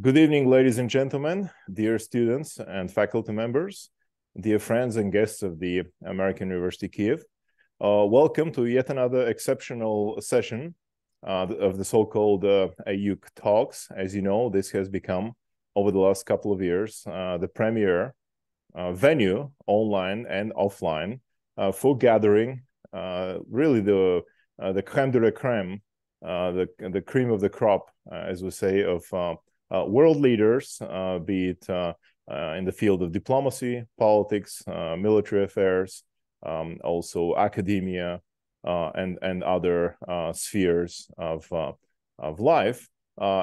Good evening, ladies and gentlemen, dear students and faculty members, dear friends and guests of the American University Kiev. Uh, welcome to yet another exceptional session uh, of the so-called uh, AUK Talks. As you know, this has become, over the last couple of years, uh, the premier uh, venue, online and offline, uh, for gathering uh, really the the creme de la creme, the the cream of the crop, as we say, of Uh, world leaders, uh, be it uh, in the field of diplomacy, politics, military affairs, um, also academia, and and other spheres of of life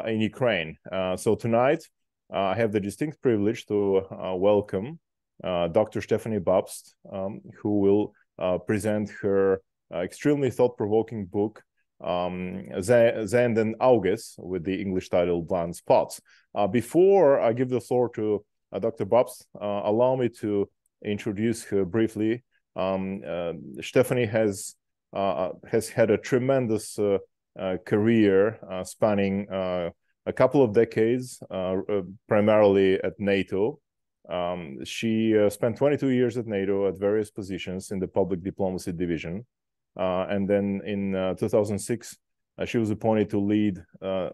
in Ukraine. so tonight, I have the distinct privilege to welcome uh, Dr. Stefanie Babst, um, who will uh, present her uh, extremely thought-provoking book, um, Sehenden Auges with the English title Blind Spots. Uh, before I give the floor to uh, Dr. Babst, uh, allow me to introduce her briefly. Um, Stefanie has has had a tremendous career spanning a couple of decades, primarily at NATO, um, she uh, spent 22 years at NATO at various positions in the public diplomacy division. Uh, and then in uh, 2006, uh, she was appointed to lead uh,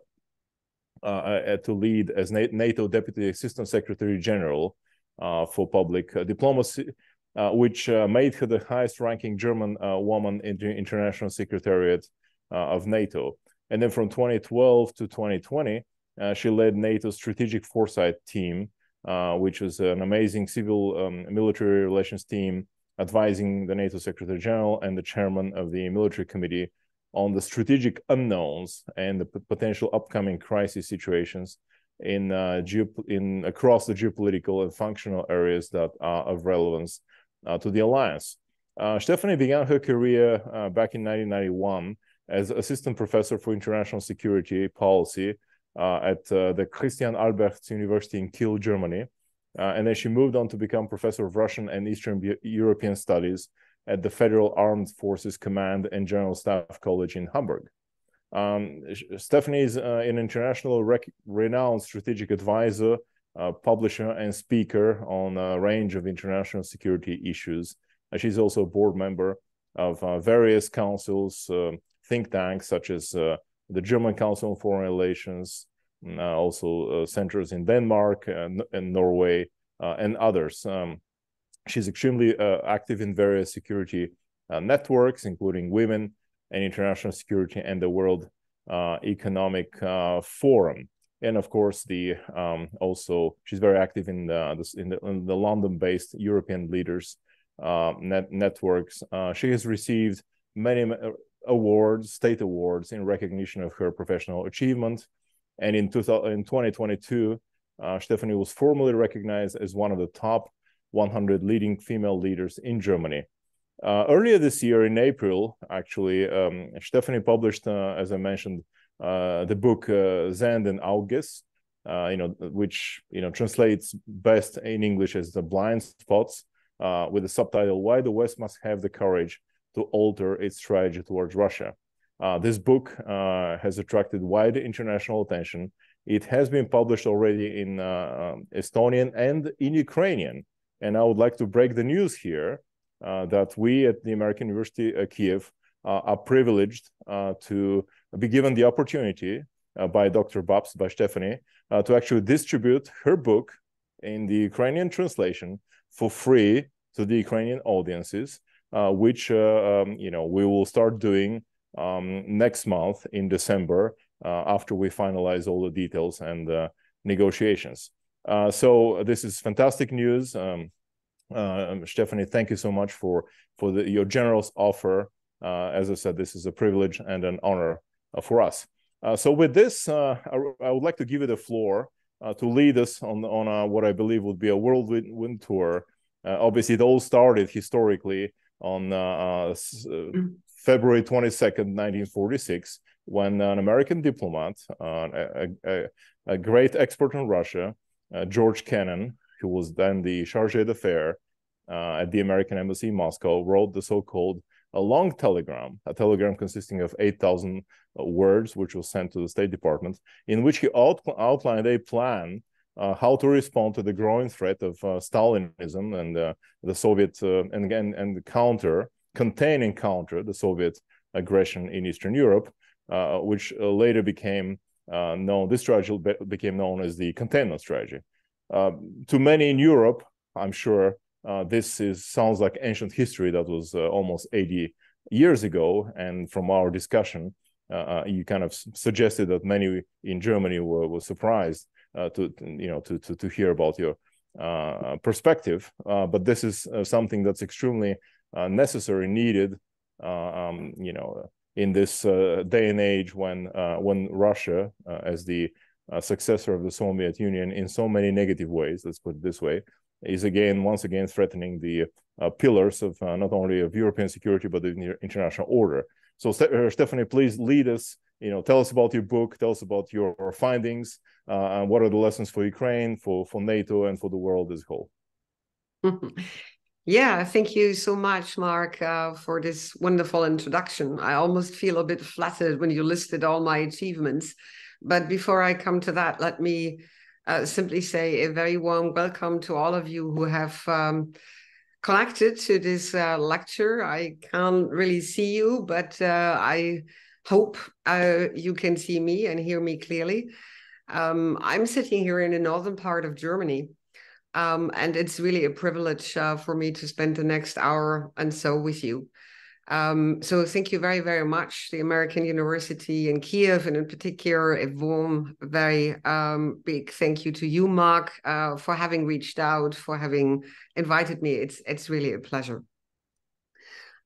uh, to lead as NATO Deputy Assistant Secretary General for public diplomacy, which made her the highest-ranking German woman in the International Secretariat of NATO. And then from 2012 to 2020, she led NATO's strategic foresight team, uh, which is an amazing civil um, military relations team advising the NATO Secretary General and the chairman of the military committee on the strategic unknowns and the potential upcoming crisis situations in uh, in across the geopolitical and functional areas that are of relevance uh, to the alliance. Uh, Stefanie began her career uh, back in 1991 as assistant professor for international security policy uh, at uh, the Christian Albrechts University in Kiel, Germany. Uh, and then she moved on to become professor of Russian and Eastern European Studies at the Federal Armed Forces Command and General Staff College in Hamburg. Um, Stefanie is uh, an international renowned strategic advisor, uh, publisher, and speaker on a range of international security issues. Uh, she's also a board member of various councils, think tanks such as the German Council on Foreign Relations, uh, also uh, centers in Denmark and, Norway uh, and others. Um, she's extremely active in various security networks, including Women and International Security and the World Economic Forum and of course the um, also she's very active in the in the, the London-based European leaders uh, net, networks. Uh, she has received many awards, state awards, in recognition of her professional achievement. And in, 2000, in 2022, uh, Stefanie was formally recognized as one of the top 100 leading female leaders in Germany. Uh, earlier this year, in April, actually, um, Stefanie published, uh, as I mentioned, uh, the book uh, Sehenden Auges, uh, you know, which you know translates best in English as "The Blind Spots," with the subtitle "Why the West Must Have the Courage to alter its strategy towards Russia. Uh, this book uh, has attracted wide international attention. It has been published already in uh, um, Estonian and in Ukrainian. And I would like to break the news here uh, that we at the American University of Kiev uh, are privileged to be given the opportunity by Dr. Babst, by Stefanie, to actually distribute her book in the Ukrainian translation for free to the Ukrainian audiences which um, you know we will start doing um, next month in December uh, after we finalize all the details and negotiations. so this is fantastic news. Um, Stefanie, thank you so much for for the, your generous offer. as I said, this is a privilege and an honor for us. so with this, I, I, would like to give you the floor to lead us on on what I believe would be a whirlwind tour. obviously, it all started historically on uh, uh, mm. February 22nd, 1946, when an American diplomat, uh, a, a, a, great expert on Russia, George Kennan, who was then the chargé d'affaires at the American Embassy in Moscow, wrote the so called a long telegram, a telegram consisting of 8,000 words, which was sent to the State Department, in which he out outlined a plan uh, how to respond to the growing threat of uh, Stalinism and uh, the Soviet uh, and, and and counter contain and counter the Soviet aggression in Eastern Europe, uh, which uh, later became known. This strategy be became known as the containment strategy. to many in Europe, I'm sure this is sounds like ancient history that was almost 80 years ago. And from our discussion, you kind of suggested that many in Germany were, were surprised uh, to you know to to to hear about your uh, perspective. Uh, but this is something that's extremely necessary, needed. Um, you know, in this day and age when when Russia, as the successor of the Soviet Union, in so many negative ways, let's put it this way, is again once again threatening the uh, pillars of uh, not only of European security but the international order. So, Stefanie, please lead us you know tell us about your book tell us about your findings uh, and what are the lessons for ukraine for for nato and for the world as a whole yeah thank you so much mark uh, for this wonderful introduction i almost feel a bit flattered when you listed all my achievements but before i come to that let me uh, simply say a very warm welcome to all of you who have um, connected to this uh, lecture i can't really see you but uh, i hope uh, you can see me and hear me clearly. Um, I'm sitting here in the northern part of Germany, um, and it's really a privilege uh, for me to spend the next hour and so with you. Um, so thank you very, very much, the American University in Kiev, and in particular, a warm, very um, big thank you to you, Mark, uh, for having reached out, for having invited me. It's it's really a pleasure.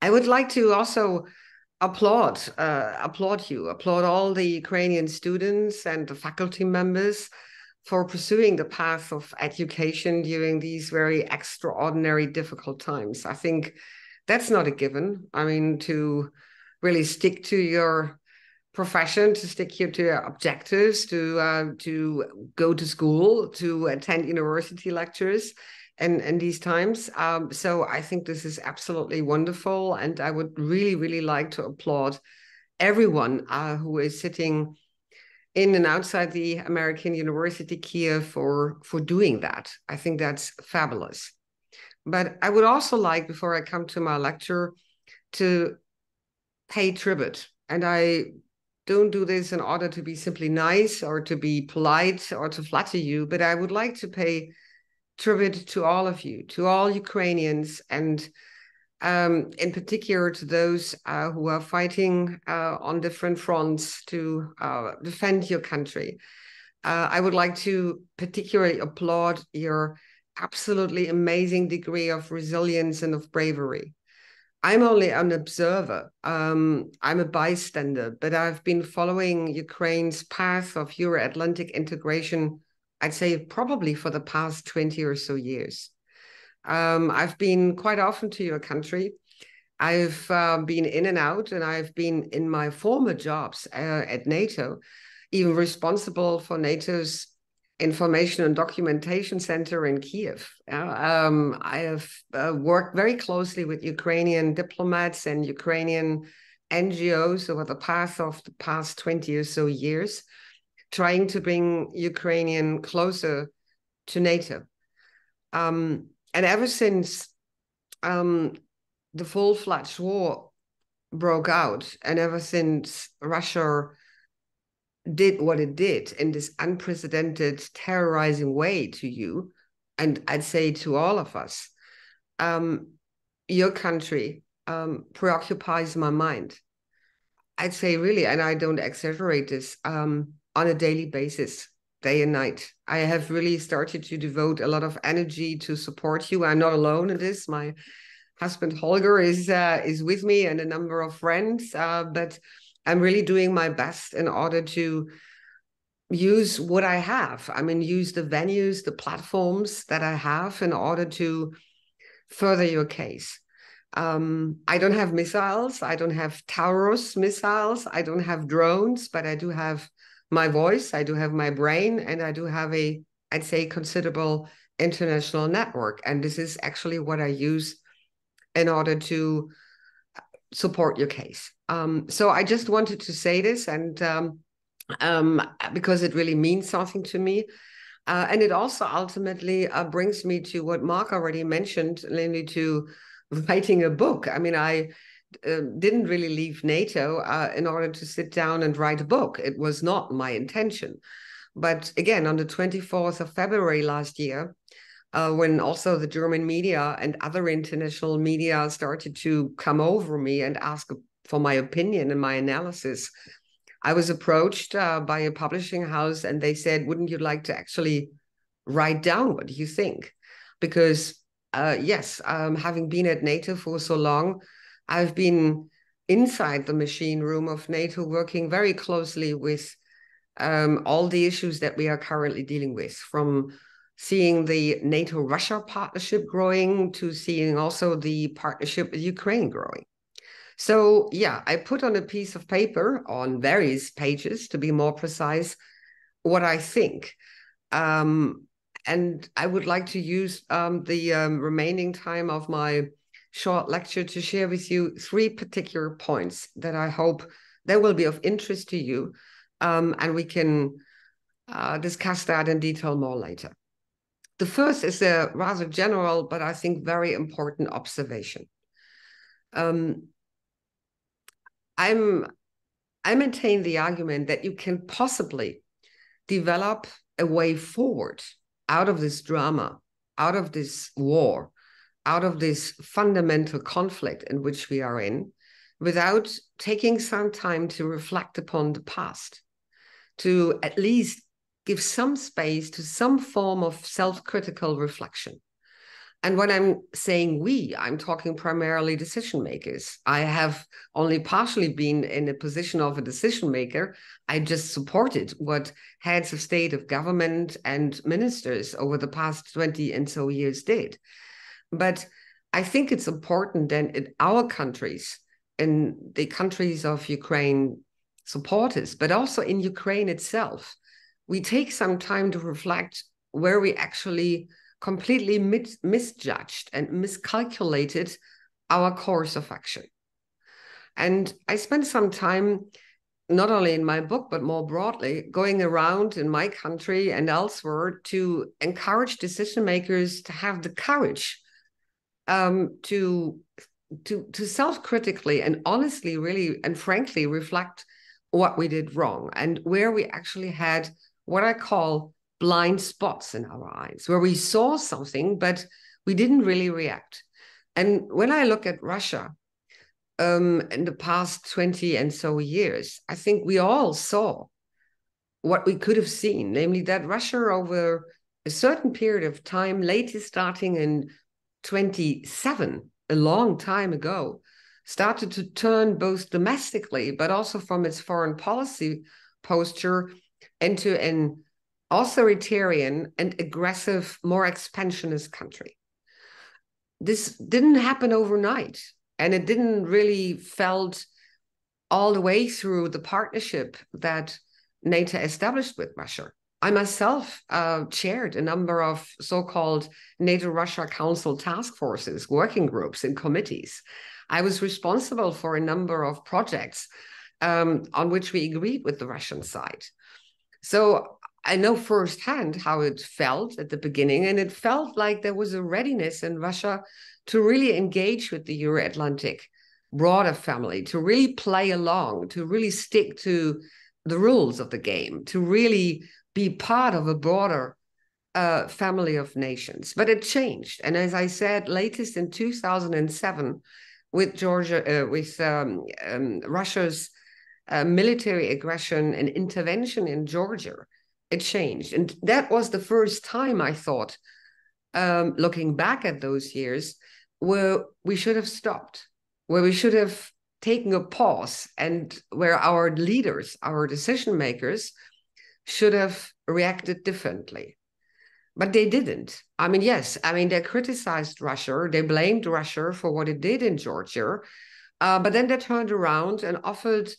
I would like to also applaud uh, applaud you applaud all the ukrainian students and the faculty members for pursuing the path of education during these very extraordinary difficult times i think that's not a given i mean to really stick to your profession to stick to your objectives to uh, to go to school to attend university lectures in, in these times. Um, so I think this is absolutely wonderful. And I would really, really like to applaud everyone uh, who is sitting in and outside the American University Kiev for, for doing that. I think that's fabulous. But I would also like, before I come to my lecture, to pay tribute. And I don't do this in order to be simply nice or to be polite or to flatter you, but I would like to pay tribute to all of you, to all Ukrainians, and um, in particular to those uh, who are fighting uh, on different fronts to uh, defend your country. Uh, I would like to particularly applaud your absolutely amazing degree of resilience and of bravery. I'm only an observer. Um, I'm a bystander, but I've been following Ukraine's path of Euro Atlantic integration I'd say probably for the past 20 or so years. Um, I've been quite often to your country. I've uh, been in and out, and I've been in my former jobs uh, at NATO, even responsible for NATO's Information and Documentation Center in Kiev. Uh, um, I have uh, worked very closely with Ukrainian diplomats and Ukrainian NGOs over the path of the past 20 or so years trying to bring Ukrainian closer to NATO. Um, and ever since um, the full-fledged war broke out, and ever since Russia did what it did in this unprecedented, terrorizing way to you, and I'd say to all of us, um, your country um, preoccupies my mind. I'd say really, and I don't exaggerate this. Um, on a daily basis day and night. I have really started to devote a lot of energy to support you. I'm not alone in this. My husband Holger is uh, is with me and a number of friends, uh, but I'm really doing my best in order to use what I have. I mean, use the venues, the platforms that I have in order to further your case. Um, I don't have missiles. I don't have Taurus missiles. I don't have drones, but I do have my voice, I do have my brain, and I do have a, I'd say, considerable international network. And this is actually what I use in order to support your case. Um, so I just wanted to say this, and um, um, because it really means something to me. Uh, and it also ultimately uh, brings me to what Mark already mentioned, namely to writing a book. I mean, I uh, didn't really leave NATO uh, in order to sit down and write a book. It was not my intention. But again, on the 24th of February last year, uh, when also the German media and other international media started to come over me and ask for my opinion and my analysis, I was approached uh, by a publishing house and they said, Wouldn't you like to actually write down what you think? Because, uh, yes, um, having been at NATO for so long, I've been inside the machine room of NATO working very closely with um, all the issues that we are currently dealing with, from seeing the NATO Russia partnership growing to seeing also the partnership with Ukraine growing. So, yeah, I put on a piece of paper on various pages, to be more precise, what I think. Um, and I would like to use um, the um, remaining time of my short lecture to share with you three particular points that I hope that will be of interest to you um, and we can uh, discuss that in detail more later. The first is a rather general, but I think very important observation. Um, I'm I maintain the argument that you can possibly develop a way forward out of this drama, out of this war, out of this fundamental conflict in which we are in, without taking some time to reflect upon the past to at least give some space to some form of self critical reflection. And when I'm saying we, I'm talking primarily decision makers. I have only partially been in a position of a decision maker. I just supported what heads of state, of government, and ministers over the past 20 and so years did. But I think it's important then in our countries, in the countries of Ukraine, supporters, but also in Ukraine itself, we take some time to reflect where we actually completely mis- misjudged and miscalculated our course of action. And I spent some time, not only in my book, but more broadly, going around in my country and elsewhere to encourage decision makers to have the courage um, to to to self-critically and honestly really and frankly reflect what we did wrong and where we actually had what I call blind spots in our eyes, where we saw something, but we didn't really react. And when I look at Russia um, in the past 20 and so years, I think we all saw what we could have seen, namely that Russia over a certain period of time, lately starting in 27, a long time ago, started to turn both domestically, but also from its foreign policy posture into an authoritarian and aggressive, more expansionist country. This didn't happen overnight, and it didn't really felt all the way through the partnership that NATO established with Russia. I myself uh, chaired a number of so called NATO Russia Council task forces, working groups, and committees. I was responsible for a number of projects um, on which we agreed with the Russian side. So I know firsthand how it felt at the beginning, and it felt like there was a readiness in Russia to really engage with the Euro Atlantic broader family, to really play along, to really stick to the rules of the game, to really be part of a broader uh, family of nations. But it changed. And as I said, latest in 2007, with Georgia, uh, with um, um, Russia's uh, military aggression and intervention in Georgia, it changed, and that was the first time I thought, um, looking back at those years, where we should have stopped, where we should have taken a pause, and where our leaders, our decision makers, should have reacted differently but they didn't. I mean, yes, I mean, they criticized Russia, they blamed Russia for what it did in Georgia, uh, but then they turned around and offered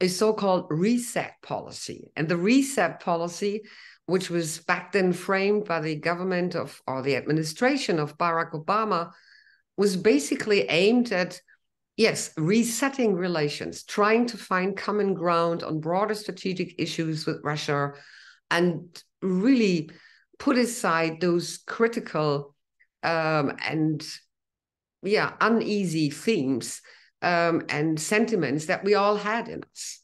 a so called reset policy. And the reset policy, which was back then framed by the government of or the administration of Barack Obama, was basically aimed at yes, resetting relations, trying to find common ground on broader strategic issues with Russia, and really put aside those critical um, and yeah uneasy themes um, and sentiments that we all had in us.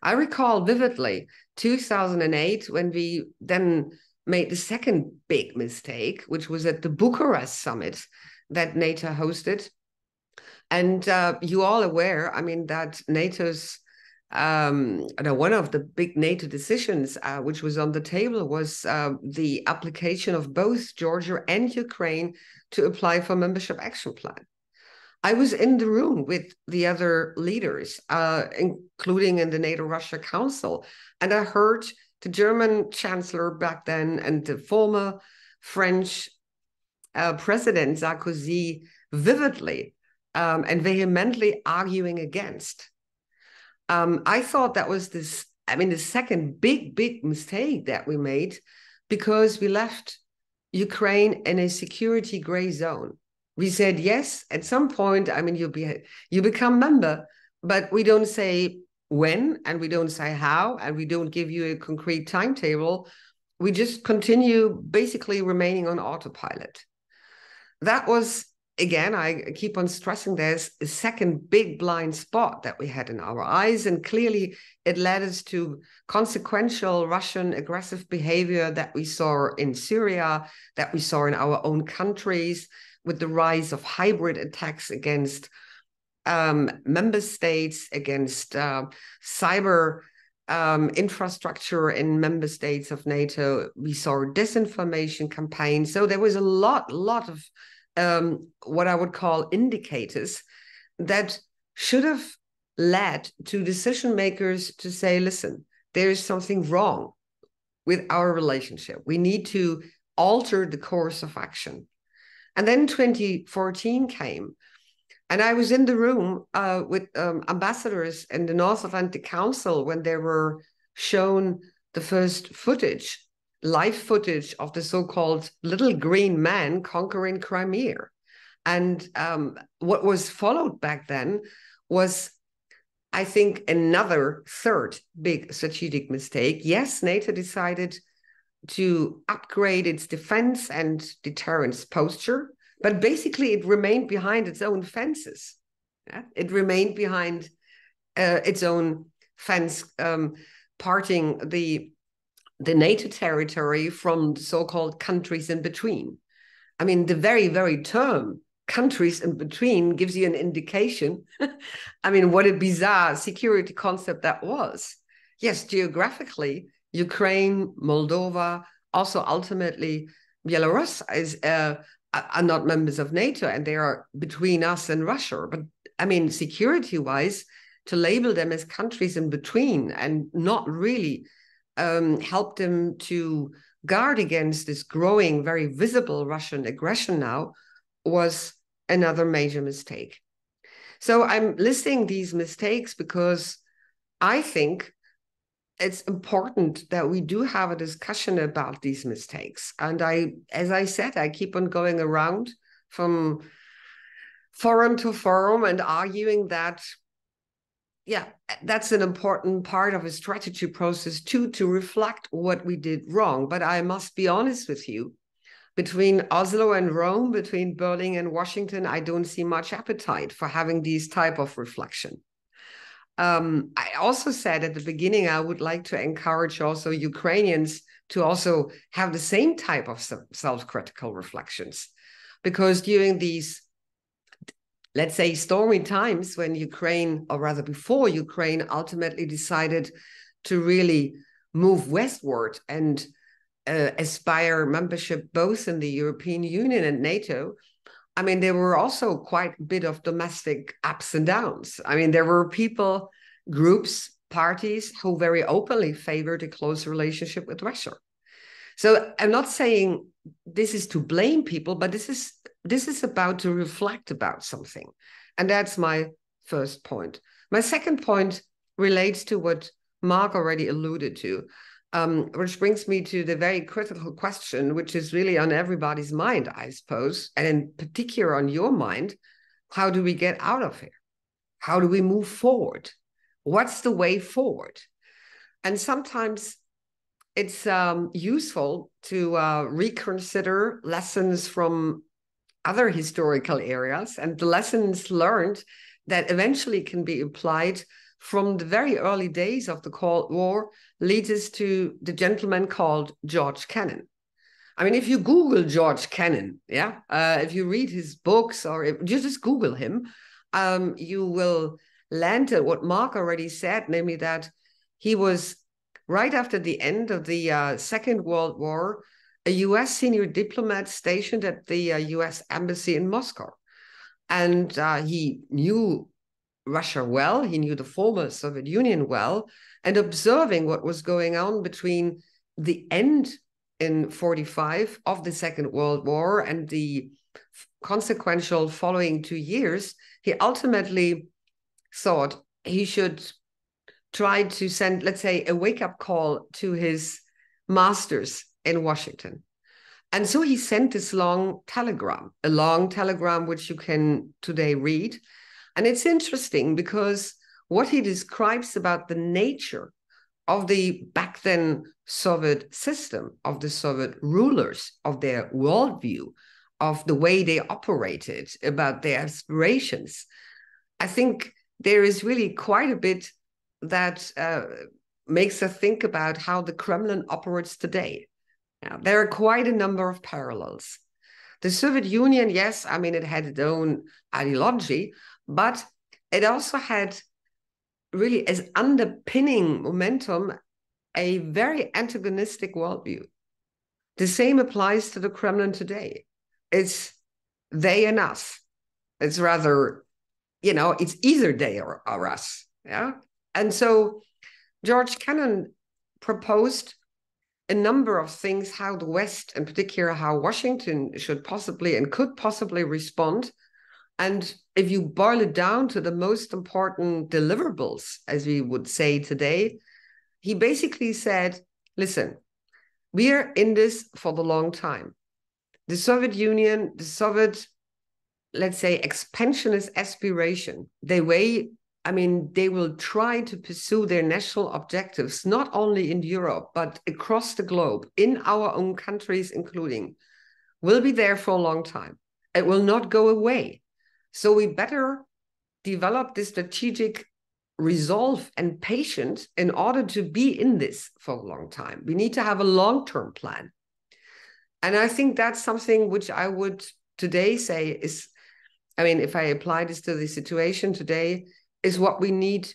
I recall vividly 2008 when we then made the second big mistake, which was at the Bucharest summit that NATO hosted. And uh, you all aware, I mean, that NATO's um, one of the big NATO decisions uh, which was on the table was uh, the application of both Georgia and Ukraine to apply for membership action plan. I was in the room with the other leaders, uh, including in the NATO Russia Council, and I heard the German chancellor back then and the former French uh, president Sarkozy vividly um, and vehemently arguing against. Um, I thought that was this, I mean, the second big, big mistake that we made because we left Ukraine in a security gray zone. We said yes at some point i mean you'll be you become member but we don't say when and we don't say how and we don't give you a concrete timetable. We just continue basically remaining on autopilot. That was again i keep on stressing there's a second big blind spot that we had in our eyes and clearly it led us to consequential russian aggressive behavior that we saw in syria that we saw in our own countries with the rise of hybrid attacks against um, member states, against uh, cyber um, infrastructure in member states of NATO. We saw disinformation campaigns. So there was a lot, lot of um, what I would call indicators that should have led to decision makers to say, listen, there is something wrong with our relationship. We need to alter the course of action. And then 2014 came, and I was in the room uh, with um, ambassadors in the North Atlantic Council when they were shown the first footage, live footage of the so called little green man conquering Crimea. And um, what was followed back then was, I think, another third big strategic mistake. Yes, NATO decided to upgrade its defense and deterrence posture, but basically it remained behind its own fences. Yeah? It remained behind uh, its own fence, um, parting the the NATO territory from the so-called countries in between. I mean, the very, very term countries in between gives you an indication. I mean, what a bizarre security concept that was. Yes, geographically, Ukraine, Moldova, also ultimately Belarus is uh, are not members of NATO and they are between us and Russia. But I mean, security wise, to label them as countries in between and not really um, help them to guard against this growing, very visible Russian aggression now was another major mistake. So I'm listing these mistakes because I think it's important that we do have a discussion about these mistakes. And I, as I said, I keep on going around from forum to forum and arguing that, yeah, that's an important part of a strategy process too, to reflect what we did wrong. But I must be honest with you, between Oslo and Rome, between Berlin and Washington, I don't see much appetite for having these type of reflection um, I also said at the beginning, I would like to encourage also Ukrainians to also have the same type of self critical reflections. Because during these, let's say, stormy times when Ukraine, or rather before Ukraine, ultimately decided to really move westward and uh, aspire membership both in the European Union and NATO, I mean, there were also quite a bit of domestic ups and downs. I mean, there were people, groups, parties who very openly favored a close relationship with Russia. So I'm not saying this is to blame people, but this is this is about to reflect about something. And that's my first point. My second point relates to what Mark already alluded to um, which brings me to the very critical question, which is really on everybody's mind, I suppose, and in particular on your mind. How do we get out of here? How do we move forward? What's the way forward? And sometimes it's um, useful to uh, reconsider lessons from other historical areas and the lessons learned that eventually can be applied from the very early days of the Cold War leads us to the gentleman called George Kennan. I mean, if you Google George Kennan, yeah, uh, if you read his books or if you just Google him, um, you will land at what Mark already said, namely that he was right after the end of the uh, Second World War, a US senior diplomat stationed at the uh, US Embassy in Moscow. And uh, he knew Russia well, he knew the former Soviet Union well, and observing what was going on between the end in 45 of the Second World War and the consequential following two years, he ultimately thought he should try to send, let's say, a wake up call to his masters in Washington. And so he sent this long telegram, a long telegram which you can today read. And it's interesting because what he describes about the nature of the back then Soviet system, of the Soviet rulers, of their worldview, of the way they operated, about their aspirations. I think there is really quite a bit that uh, makes us think about how the Kremlin operates today. There are quite a number of parallels. The Soviet Union, yes, I mean, it had its own ideology, but it also had really as underpinning momentum a very antagonistic worldview. The same applies to the Kremlin today. It's they and us. It's rather, you know, it's either they or, or us. Yeah. And so George Kennan proposed a number of things how the West, in particular, how Washington should possibly and could possibly respond. And if you boil it down to the most important deliverables, as we would say today, he basically said, listen, we are in this for the long time. The Soviet Union, the Soviet, let's say, expansionist aspiration, they way I mean, they will try to pursue their national objectives, not only in Europe, but across the globe, in our own countries, including, will be there for a long time. It will not go away. So we better develop this strategic resolve and patience in order to be in this for a long time. We need to have a long term plan. And I think that's something which I would today say is, I mean, if I apply this to the situation today, is what we need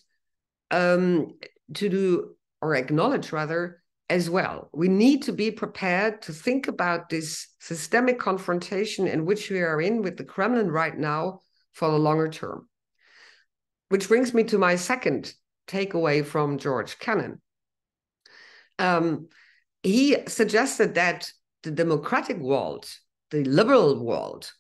um, to do or acknowledge rather as well. We need to be prepared to think about this systemic confrontation in which we are in with the Kremlin right now for the longer term. Which brings me to my second takeaway from George Kennan. Um, he suggested that the democratic world, the liberal world,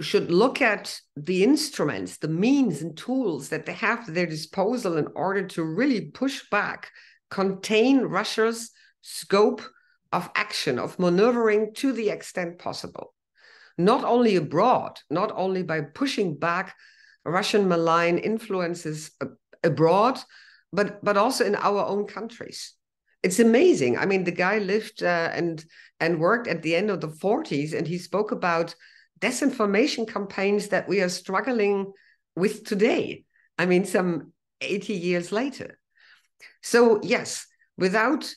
should look at the instruments, the means and tools that they have at their disposal in order to really push back, contain Russia's scope of action, of maneuvering to the extent possible. Not only abroad, not only by pushing back Russian malign influences abroad, but, but also in our own countries. It's amazing. I mean, the guy lived uh, and and worked at the end of the 40s, and he spoke about disinformation campaigns that we are struggling with today. I mean, some 80 years later. So, yes, without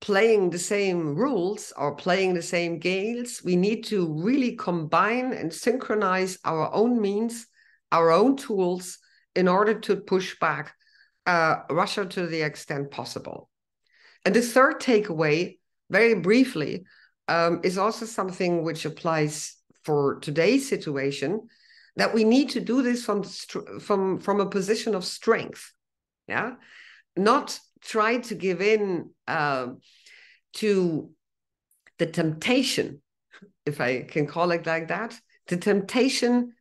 playing the same rules or playing the same games, we need to really combine and synchronize our own means, our own tools in order to push back uh, Russia to the extent possible. And the third takeaway, very briefly, um, is also something which applies for today's situation that we need to do this from from from a position of strength yeah? Not try to give in uh, to the temptation if i can call it like that the temptation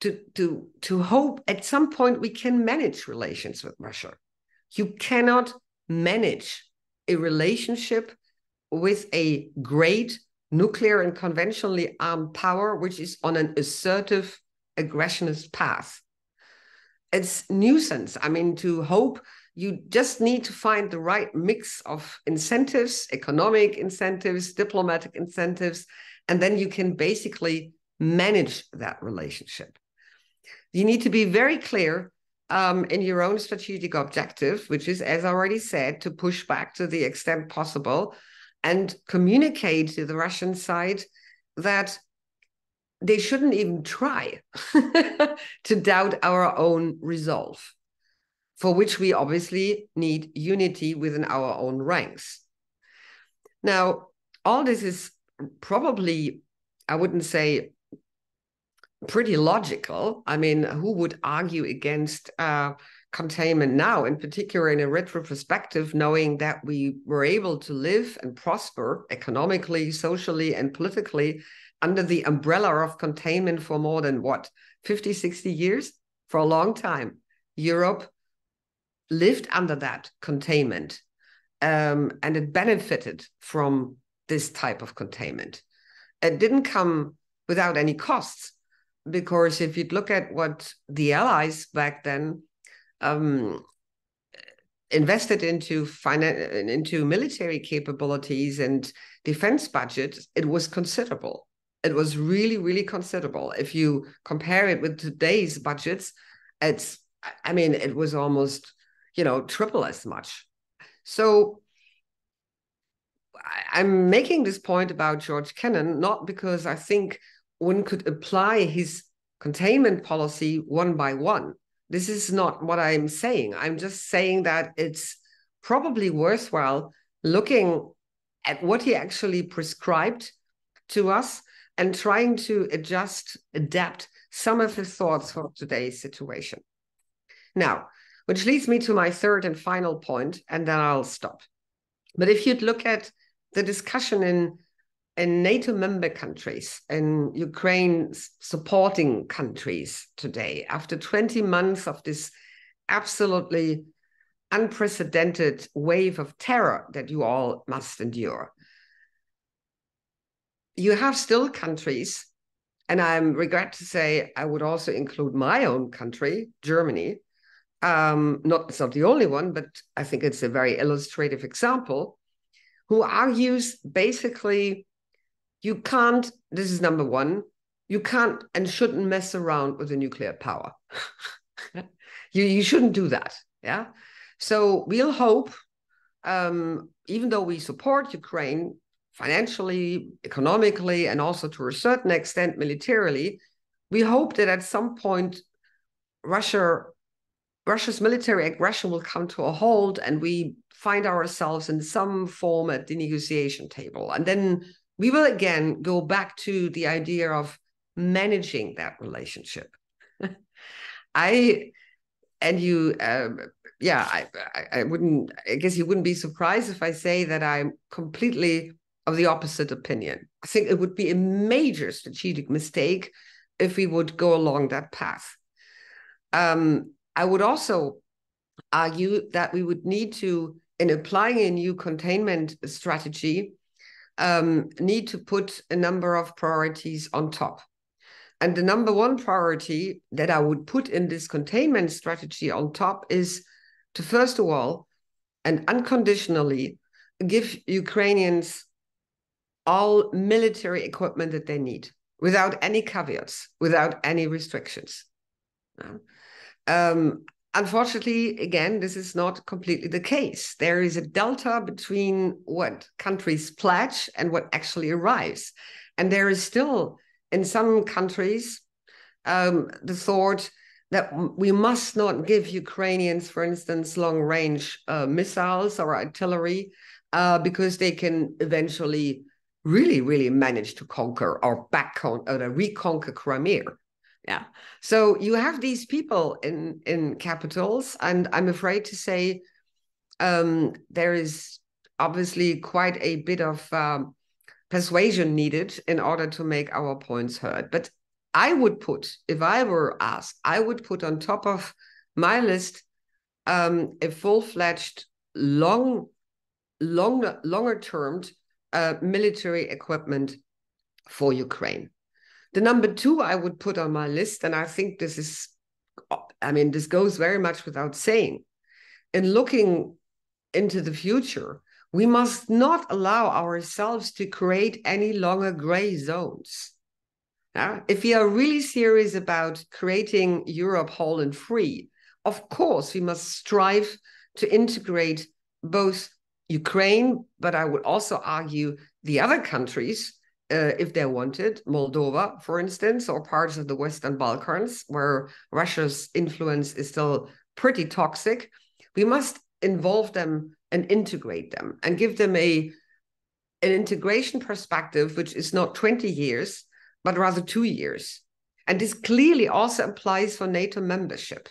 to to to hope at some point we can manage relations with russia. You cannot manage a relationship with a great nuclear and conventionally armed power, which is on an assertive aggressionist path. it's nuisance. I mean, to hope you just need to find the right mix of incentives, economic incentives, diplomatic incentives, and then you can basically manage that relationship. You need to be very clear um, in your own strategic objective, which is, as I already said, to push back to the extent possible and communicate to the Russian side that they shouldn't even try to doubt our own resolve, for which we obviously need unity within our own ranks. Now, all this is probably, I wouldn't say pretty logical. I mean, who would argue against uh, containment now, in particular in a retrospective, knowing that we were able to live and prosper economically, socially, and politically under the umbrella of containment for more than what 50 60 years? For a long time. Europe lived under that containment um, and it benefited from this type of containment. It didn't come without any costs because if you look at what the allies back then um, invested into finan- into military capabilities and defense budgets, it was considerable. It was really really considerable. If you compare it with today's budgets it's i mean it was almost you know triple as much. So i'm making this point about george kennan not because i think one could apply his containment policy one by one this is not what i'm saying i'm just saying that it's probably worthwhile looking at what he actually prescribed to us and trying to adjust, adapt some of his thoughts for today's situation. Now, which leads me to my third and final point, and then I'll stop. But if you'd look at the discussion in in NATO member countries and Ukraine supporting countries today, after 20 months of this absolutely unprecedented wave of terror that you all must endure, you have still countries, and I'm regret to say I would also include my own country, Germany. Um, not it's not the only one, but I think it's a very illustrative example, who argues basically you can't, this is number one, you can't and shouldn't mess around with the nuclear power. you, you shouldn't do that. Yeah. So we'll hope, um, even though we support Ukraine, financially, economically, and also to a certain extent militarily, we hope that at some point Russia Russia's military aggression will come to a halt and we find ourselves in some form at the negotiation table. And then we will again go back to the idea of managing that relationship. I and you uh, yeah I, I, I wouldn't i guess you wouldn't be surprised if i say that i'm completely of the opposite opinion. I think it would be a major strategic mistake if we would go along that path. Um, I would also argue that we would need to, in applying a new containment strategy, um, need to put a number of priorities on top. And the number one priority that I would put in this containment strategy on top is to, first of all, and unconditionally give Ukrainians all military equipment that they need without any caveats, without any restrictions. Um, unfortunately, again, this is not completely the case. There is a delta between what countries pledge and what actually arrives. And there is still, in some countries, um, the thought that we must not give Ukrainians, for instance, long range uh, missiles or artillery uh, because they can eventually really, really manage to conquer or back or reconquer Crimea. Yeah. So you have these people in in capitals, and I'm afraid to say um, there is obviously quite a bit of um, persuasion needed in order to make our points heard. But I would put, if I were asked, I would put on top of my list um, a full-fledged, long, long, longer termed uh, military equipment for Ukraine. The number two I would put on my list, and I think this is I mean, this goes very much without saying. In looking into the future, we must not allow ourselves to create any longer gray zones. If we are really serious about creating Europe whole and free, of course, we must strive to integrate both Ukraine, but I would also argue the other countries, uh, if they wanted, Moldova, for instance, or parts of the Western Balkans, where Russia's influence is still pretty toxic. We must involve them and integrate them and give them a an integration perspective which is not 20 years but rather two years and this clearly also applies for nato membership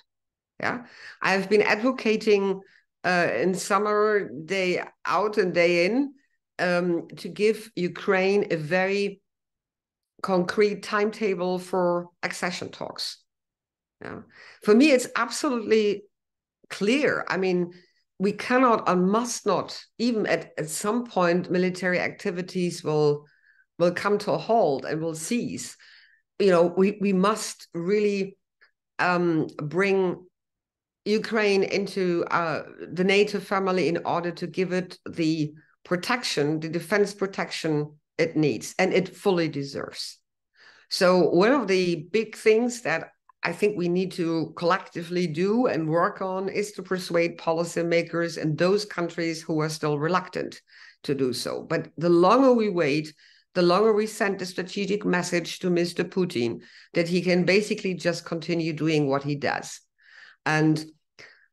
yeah i have been advocating uh, in summer day out and day in um, to give ukraine a very concrete timetable for accession talks. Yeah. For me it's absolutely clear. I mean we cannot and must not even at, at some point military activities will will come to a halt and will cease. You know we we must really um, bring ukraine into uh, the nato family in order to give it the protection the defense protection it needs and it fully deserves so one of the big things that I think we need to collectively do and work on is to persuade policymakers in those countries who are still reluctant to do so. But the longer we wait, the longer we send the strategic message to Mr. Putin that he can basically just continue doing what he does. And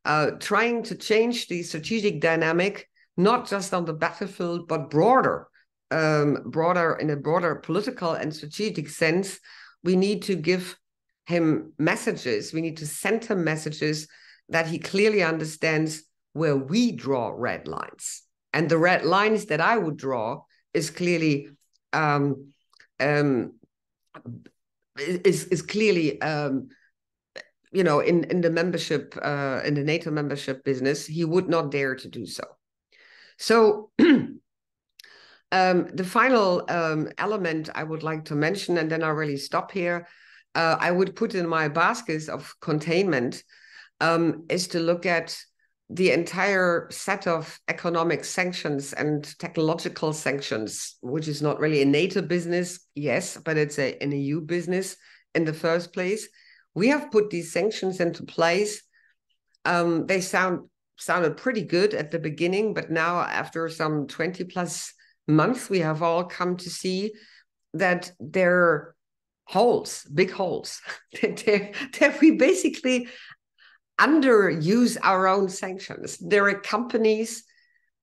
uh, trying to change the strategic dynamic, not just on the battlefield, but broader, um, broader in a broader political and strategic sense, we need to give him messages. We need to send him messages that he clearly understands where we draw red lines. And the red lines that I would draw is clearly um, um, is is clearly um, you know in in the membership uh, in the NATO membership business he would not dare to do so. So. Um, the final um, element I would like to mention, and then I'll really stop here, uh, I would put in my baskets of containment um, is to look at the entire set of economic sanctions and technological sanctions, which is not really a NATO business, yes, but it's a, an EU business in the first place. We have put these sanctions into place. Um, they sound sounded pretty good at the beginning, but now after some 20 plus months, we have all come to see that they're holes, big holes, that, that we basically underuse our own sanctions. There are companies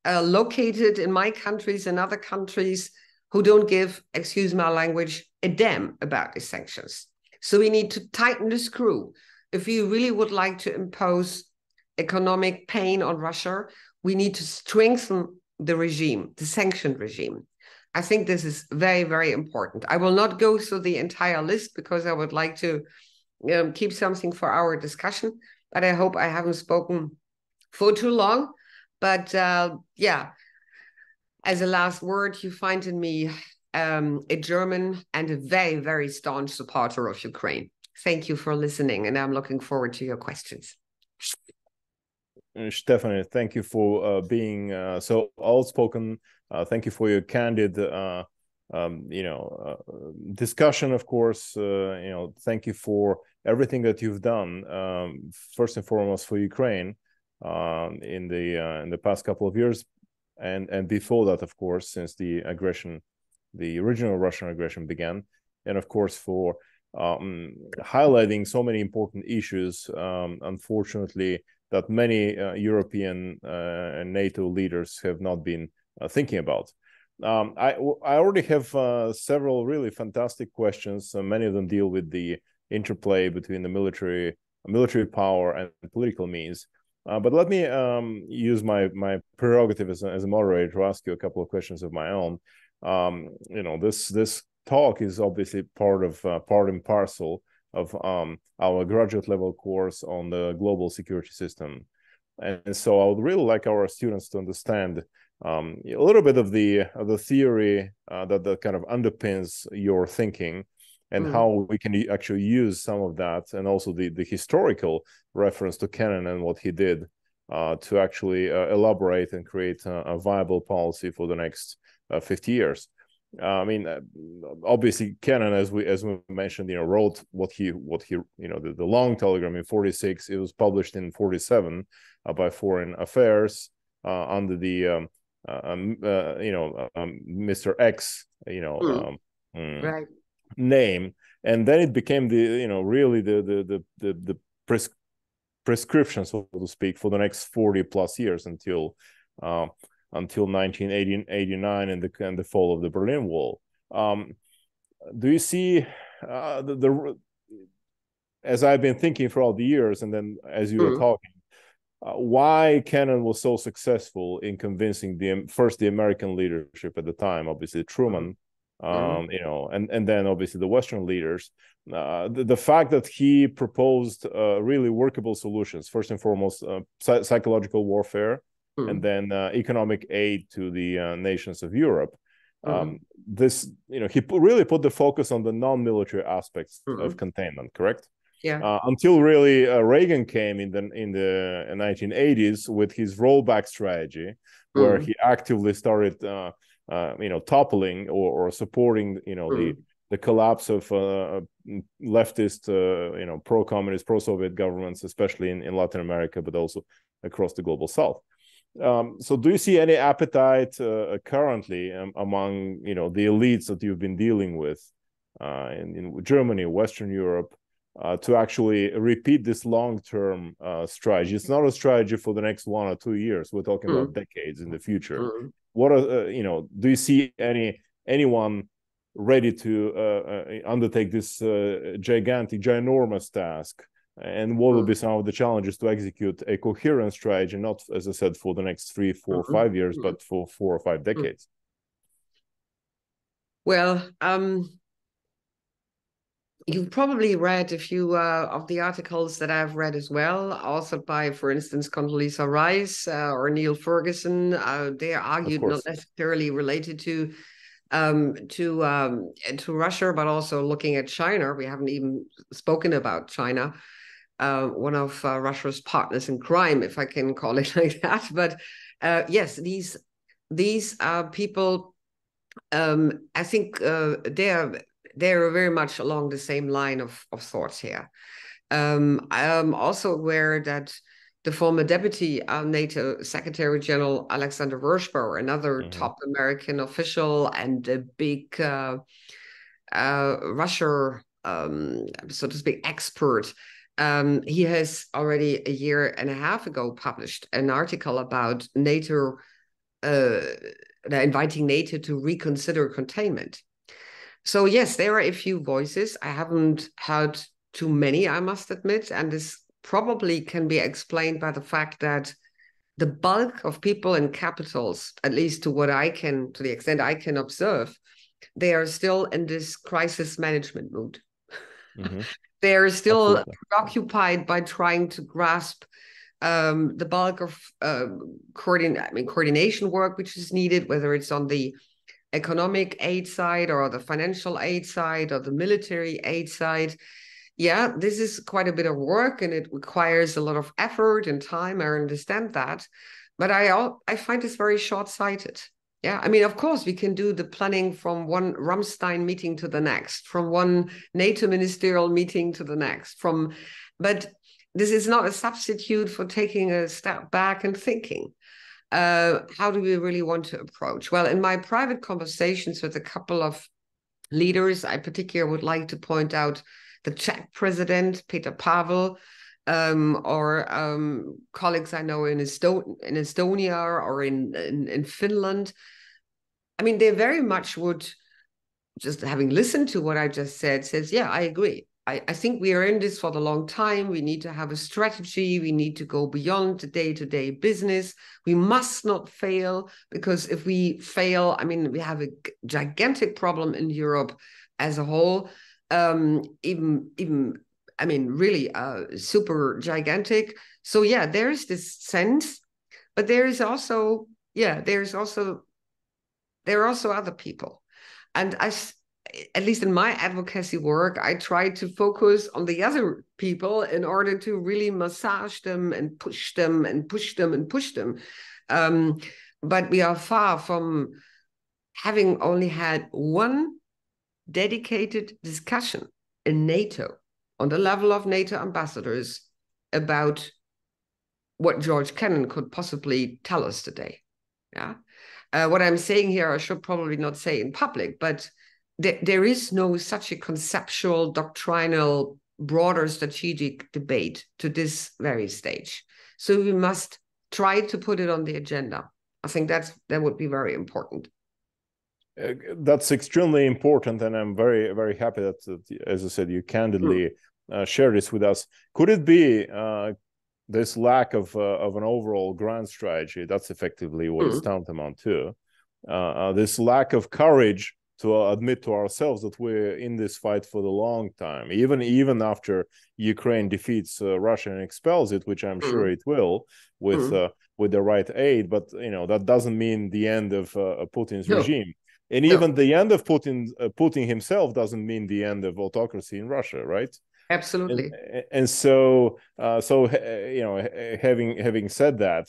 uh, located in my countries and other countries who don't give, excuse my language, a damn about these sanctions. So we need to tighten the screw. If we really would like to impose economic pain on Russia, we need to strengthen the regime, the sanctioned regime. I think this is very, very important. I will not go through the entire list because I would like to um, keep something for our discussion, but I hope I haven't spoken for too long. But uh, yeah, as a last word, you find in me um, a German and a very, very staunch supporter of Ukraine. Thank you for listening, and I'm looking forward to your questions. Uh, Stefanie, thank you for uh, being uh, so outspoken thank you for your candid, um, you know, discussion. Of course, you know, thank you for everything that you've done. Um, first and foremost for Ukraine um, in the in the past couple of years, and and before that, of course, since the aggression, the original Russian aggression began, and of course for um, highlighting so many important issues. Um, unfortunately, that many uh, European uh, and NATO leaders have not been uh, thinking about. Um, I I already have uh, several really fantastic questions. Uh, many of them deal with the interplay between the military military power and political means. Uh, but let me um, use my my prerogative as a, as a moderator to ask you a couple of questions of my own. Um, you know, this this talk is obviously part of part and parcel of um, our graduate level course on the global security system, and so I would really like our students to understand um, a little bit of the of the theory uh, that that kind of underpins your thinking, and mm. how we can actually use some of that and also the the historical reference to Kennan and what he did uh, to actually uh, elaborate and create a, a, viable policy for the next uh, 50 years. Uh, I mean, uh, obviously, Kennan, as we as we mentioned, you know, wrote what he what he you know the, the long telegram in 46. It was published in 47 uh, by Foreign Affairs under the um, um, you know um, Mr. X you know mm. Right. name, and then it became the you know really the the the the, the pres- prescription, so to speak, for the next 40 plus years until uh, until 1989 and the and the fall of the Berlin Wall. Um, do you see uh, the, the, as I've been thinking for all the years, and then as you mm-hmm. were talking, uh, why Kennan was so successful in convincing the first the American leadership at the time, obviously Truman, mm-hmm. um, you know, and and then obviously the Western leaders. Uh, the, the, fact that he proposed uh, really workable solutions, first and foremost, uh, psychological warfare, mm-hmm. and then uh, economic aid to the uh, nations of Europe. Mm-hmm. Um, this, you know, he really put the focus on the non-military aspects mm-hmm. of containment. Correct? Yeah. Uh, until really uh, Reagan came in the in the 1980s with his rollback strategy, where mm-hmm. he actively started, uh, uh, you know, toppling or, or supporting, you know, the mm-hmm. the collapse of uh, leftist, uh, you know, pro-communist, pro-Soviet governments, especially in, in Latin America, but also across the global South. Um, so, do you see any appetite uh, currently um, among you know the elites that you've been dealing with uh, in, in, Germany, Western Europe, uh, to actually repeat this long-term uh, strategy? It's not a strategy for the next one or two years. We're talking mm. about decades in the future. Mm. What are uh, you know? Do you see any anyone ready to uh, undertake this gigantic, ginormous task? And what will be some of the challenges to execute a coherent strategy not as i said for the next three four mm-hmm. five years but for four or five mm-hmm. decades well um you've probably read a few uh, of the articles that i've read as well authored by for instance condoleezza rice uh, or niall ferguson uh, they argued not necessarily related to um, to um, to Russia, but also looking at China. We haven't even spoken about China uh, one of uh, Russia's partners in crime, if I can call it like that. But uh, yes, these these people, um, I think uh, they are they are very much along the same line of of thoughts here. Um, I'm also aware that the former deputy uh, NATO Secretary General Alexander Vershbow, another mm-hmm. top American official and a big uh, Russia, um, so to speak, expert um, he has already a year and a half ago published an article about NATO, uh, inviting NATO to reconsider containment. So yes, there are a few voices. I haven't heard too many, I must admit, and this probably can be explained by the fact that the bulk of people in capitals, at least to what I can, to the extent I can observe, they are still in this crisis management mood. Mm-hmm. They're still Absolutely. preoccupied by trying to grasp um, the bulk of uh, coordin- I mean, coordination work which is needed, whether it's on the economic aid side or the financial aid side or the military aid side. Yeah, this is quite a bit of work and it requires a lot of effort and time. I understand that. But I, I find this very short sighted. Yeah, I mean, of course, we can do the planning from one Ramstein meeting to the next, from one NATO ministerial meeting to the next, from, but this is not a substitute for taking a step back and thinking. Uh, how do we really want to approach? Well, in my private conversations with a couple of leaders, I particularly would like to point out the Czech president, Peter Pavel, um, or um, colleagues I know in, Esto- in Estonia or in, in, in Finland, I mean, they very much would, just having listened to what I just said, says, yeah, I agree. I, I think we are in this for the long time. We need to have a strategy. We need to go beyond the day to day business. We must not fail because if we fail, I mean, we have a gigantic problem in Europe as a whole. Um, even, even, I mean, really uh, super gigantic. So, yeah, there's this sense, but there is also, yeah, there's also there are also other people. And I, at least in my advocacy work, I try to focus on the other people in order to really massage them and push them and push them and push them. Um, but we are far from having only had one dedicated discussion in NATO on the level of NATO ambassadors about what George Kennan could possibly tell us today. Yeah. Uh, what I'm saying here, I should probably not say in public, but th- there is no such a conceptual, doctrinal, broader strategic debate to this very stage. So we must try to put it on the agenda. I think that's that would be very important. Uh, that's extremely important, and I'm very very happy that, uh, as I said, you candidly mm. share this with us. Could it be uh, this lack of uh, of an overall grand strategy? That's effectively what mm. it's tantamount to. this lack of courage to admit to ourselves that we're in this fight for the long time even even after ukraine defeats uh, russia and expels it which i'm mm. sure it will with mm. uh, with the right aid but you know that doesn't mean the end of uh, putin's no. regime and even no. the end of putin uh, putin himself doesn't mean the end of autocracy in russia right absolutely and, and so uh, so you know having having said that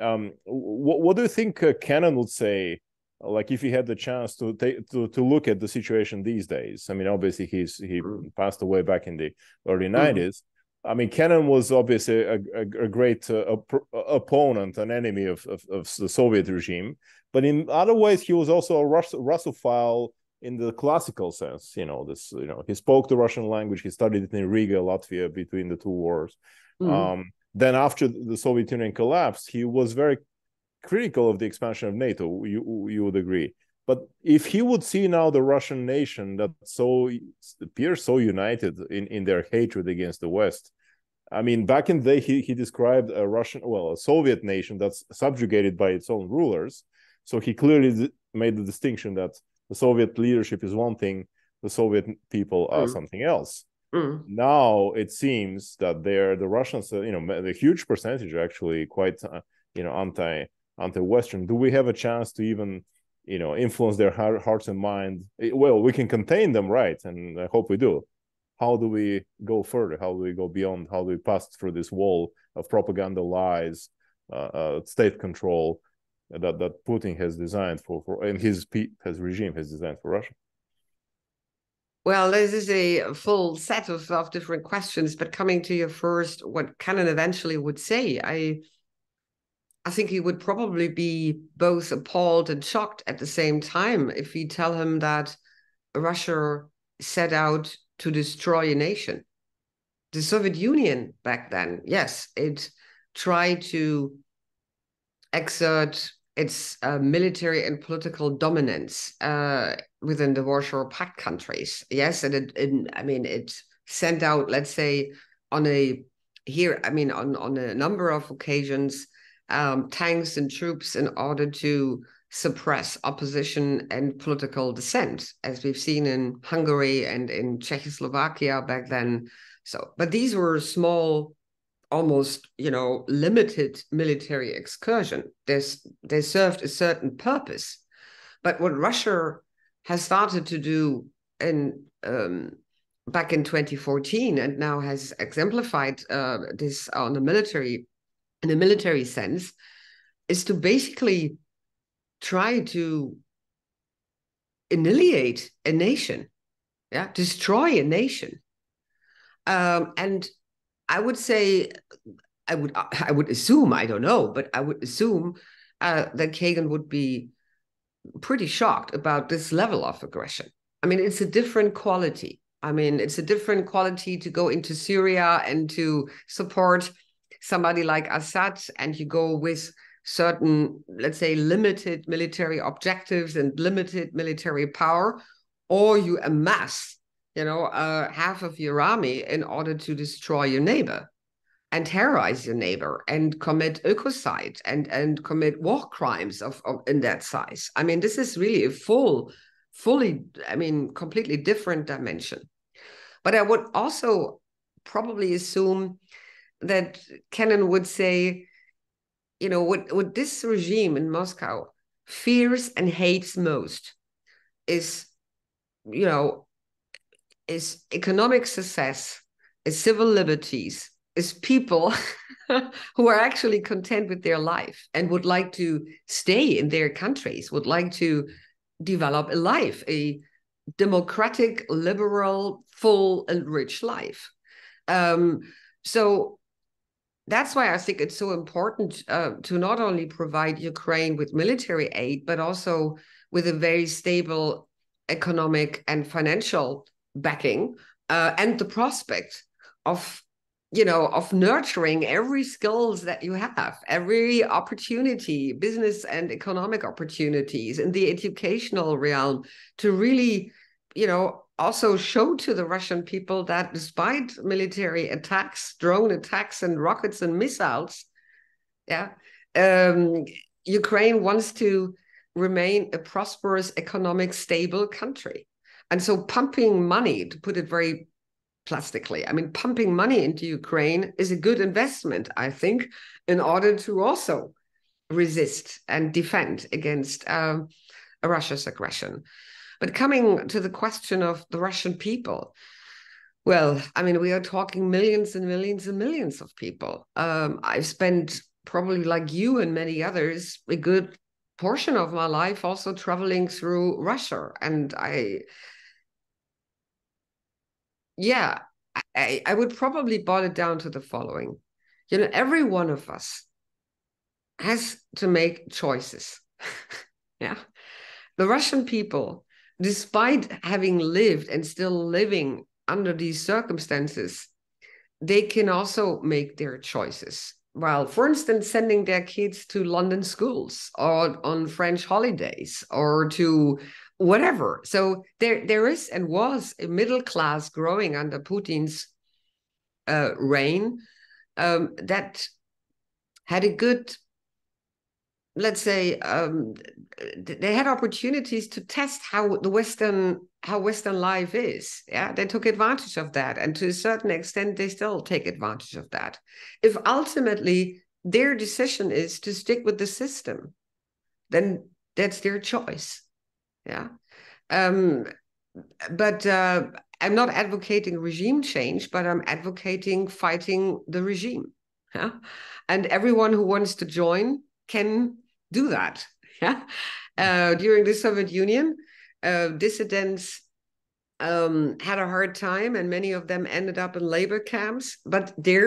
um, what, what do you think uh, Kennan would say like if he had the chance to take to, to look at the situation these days i mean obviously he's he mm. passed away back in the early mm. 90s i mean kennan was obviously a, a, a great uh, opponent an enemy of, of, of, the soviet regime but in other ways he was also a Russ, russophile in the classical sense you know this you know he spoke the russian language he studied it in riga latvia between the two wars mm. um, then after the soviet union collapsed he was very critical of the expansion of NATO. You you would agree. But if he would see now the Russian nation that so appears so united in, in their hatred against the West, I mean, back in the day, he, he described a Russian, well, a Soviet nation that's subjugated by its own rulers. So he clearly made the distinction that the Soviet leadership is one thing, the Soviet people are mm. something else. Mm. Now it seems that they're the Russians, uh, you know, the huge percentage are actually quite, uh, you know, anti anti-Western, do we have a chance to even, you know, influence their hearts and mind? Eh, well, we can contain them, right? And I hope we do. How do we go further? How do we go beyond? How do we pass through this wall of propaganda, lies, uh, uh, state control that that Putin has designed for, for and his his regime has designed for Russia? Well, this is a full set of, of different questions, but coming to your first, what Kennan eventually would say, I I think he would probably be both appalled and shocked at the same time if we tell him that Russia set out to destroy a nation. The Soviet Union back then, yes, it tried to exert its uh, military and political dominance uh, within the Warsaw Pact countries. Yes, and it, it, I mean, it sent out, let's say, on a here, I mean, on on a number of occasions, um, tanks and troops in order to suppress opposition and political dissent, as we've seen in Hungary and in Czechoslovakia back then. So, but these were small, almost you know limited military excursion. This they served a certain purpose, but what Russia has started to do in um, back in 2014 and now has exemplified uh, this on the military in a military sense is to basically try to annihilate a nation yeah destroy a nation. Um, and i would say i would i would assume i don't know but i would assume uh, that Kennan would be pretty shocked about this level of aggression. I mean it's a different quality. I mean it's a different quality to go into syria and to support somebody like Assad and you go with certain, let's say, limited military objectives and limited military power, or you amass, you know, uh, half of your army in order to destroy your neighbor and terrorize your neighbor and commit ecocide and and commit war crimes of, of in that size. I mean, this is really a full, fully, I mean, completely different dimension. But I would also probably assume that Kennan would say, you know, what, what this regime in Moscow fears and hates most is you know, is economic success, is civil liberties, is people who are actually content with their life and would like to stay in their countries, would like to develop a life, a democratic, liberal, full, and rich life. Um, so that's why I think it's so important uh, to not only provide Ukraine with military aid, but also with a very stable economic and financial backing uh, and the prospect of you know of nurturing every skills that you have every opportunity business and economic opportunities in the educational realm to really you know also show to the russian people that despite military attacks drone attacks and rockets and missiles yeah um, ukraine wants to remain a prosperous economic stable country and so pumping money to put it very plastically. I mean, pumping money into Ukraine is a good investment, I think, in order to also resist and defend against um, Russia's aggression. But coming to the question of the Russian people, well, I mean, we are talking millions and millions and millions of people. Um, I've spent probably like you and many others a good portion of my life also traveling through Russia. And I yeah, I, I would probably boil it down to the following. You know, every one of us has to make choices. yeah. The Russian people, despite having lived and still living under these circumstances, they can also make their choices. Well, for instance, sending their kids to London schools or on French holidays or to whatever. So there there is and was a middle class growing under Putin's uh, reign um, that had a good let's say um, they had opportunities to test how the western how western life is yeah they took advantage of that and to a certain extent they still take advantage of that if ultimately their decision is to stick with the system then that's their choice yeah. Um, but uh, I'm not advocating regime change, but I'm advocating fighting the regime. Yeah. And everyone who wants to join can do that. Yeah. Uh, during the Soviet Union, uh, dissidents um, had a hard time, and many of them ended up in labor camps. But they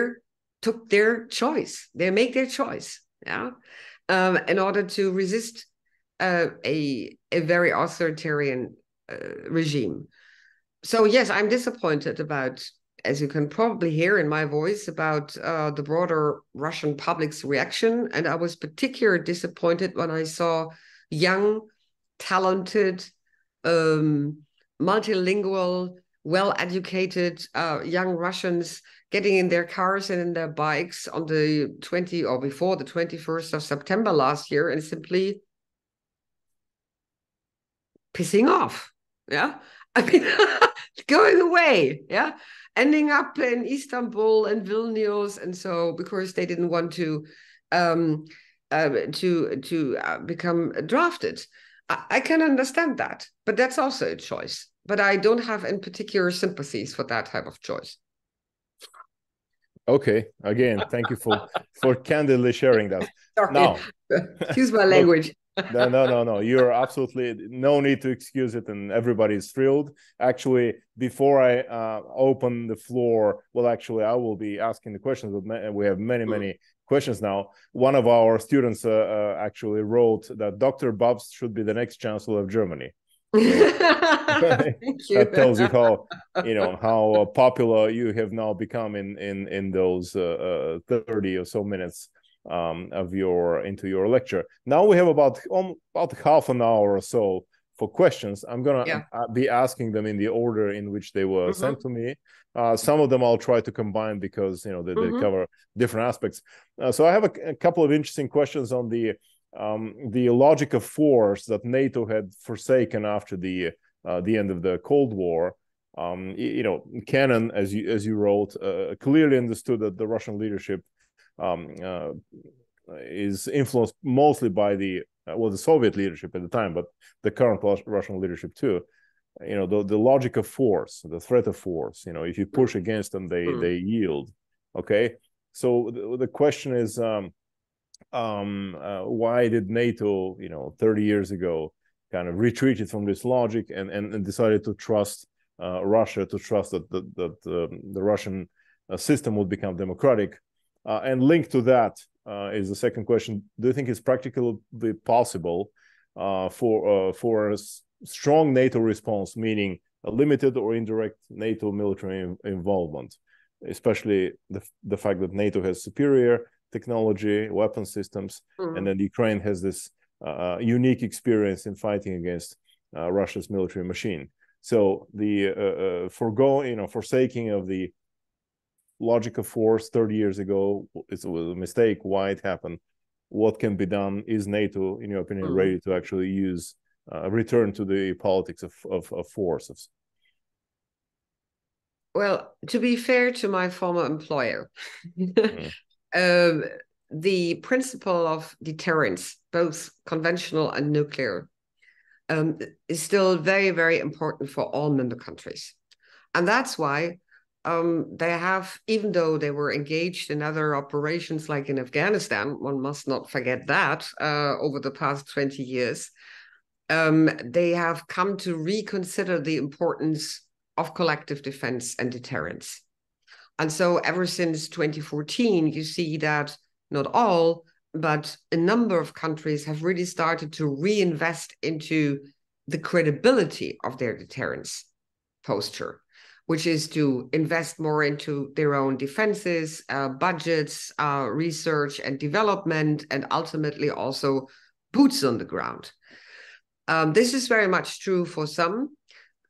took their choice. They make their choice. Yeah. Um, in order to resist uh, a a very authoritarian uh, regime. So yes, I'm disappointed about, as you can probably hear in my voice, about uh, the broader Russian public's reaction, and I was particularly disappointed when I saw young, talented, um, multilingual, well-educated uh, young Russians getting in their cars and in their bikes on the 20 or before the 21st of September last year and simply pissing off. Yeah. I mean, going away. Yeah. Ending up in Istanbul and Vilnius. And so, because they didn't want to, um, uh, to, to uh, become drafted. I, I can understand that, but that's also a choice. But I don't have in particular sympathies for that type of choice. Okay. Again, thank you for for candidly sharing that. Sorry. Now, excuse my language no, no, no, no. You're absolutely no need to excuse it, and everybody's thrilled. Actually, before I uh, open the floor, well, actually, I will be asking the questions, but we have many, many questions now. One of our students uh, uh, actually wrote that Dr. Babst should be the next chancellor of Germany. that tells you how you know how popular you have now become in in in those uh, uh, 30 or so minutes um, of your into your lecture. Now we have about um, about half an hour or so for questions. I'm gonna yeah. be asking them in the order in which they were mm-hmm. sent to me. Uh, some of them I'll try to combine because you know they, mm-hmm. they cover different aspects. Uh, so I have a, a, couple of interesting questions on the um, the logic of force that NATO had forsaken after the uh, the end of the Cold War. Um, you know, Kennan, as you as you wrote, uh, clearly understood that the Russian leadership um, uh, is influenced mostly by the uh, well the Soviet leadership at the time, but the current Russian leadership too. you know the, the logic of force the threat of force you know if you push against them they mm. they yield okay so the, the question is um um uh, why did nato you know 30 years ago kind of retreated from this logic and and, and decided to trust uh, russia to trust that that, that um, the russian uh, system would become democratic uh, and linked to that uh, is the second question do you think it's practically possible uh, for for a strong NATO response, meaning a limited or indirect NATO military involvement, especially the, the fact that NATO has superior technology, weapon systems, mm. and then Ukraine has this uh, unique experience in fighting against uh, Russia's military machine. So the uh, uh forego, you know, forsaking of the logic of force 30 years ago, it was a mistake. Why it happened? What can be done? Is NATO, in your opinion, mm. ready to actually use uh, return to the politics of, of, of forces? Well, to be fair to my former employer, mm. um, the principle of deterrence, both conventional and nuclear, um, is still very, very important for all member countries. And that's why um, they have, even though they were engaged in other operations like in Afghanistan, one must not forget that uh, over the past 20 years, um, they have come to reconsider the importance of collective defense and deterrence. And so, ever since 2014, you see that not all, but a number of countries have really started to reinvest into the credibility of their deterrence posture, which is to invest more into their own defenses, uh, budgets, uh, research and development, and ultimately also boots on the ground. Um, this is very much true for some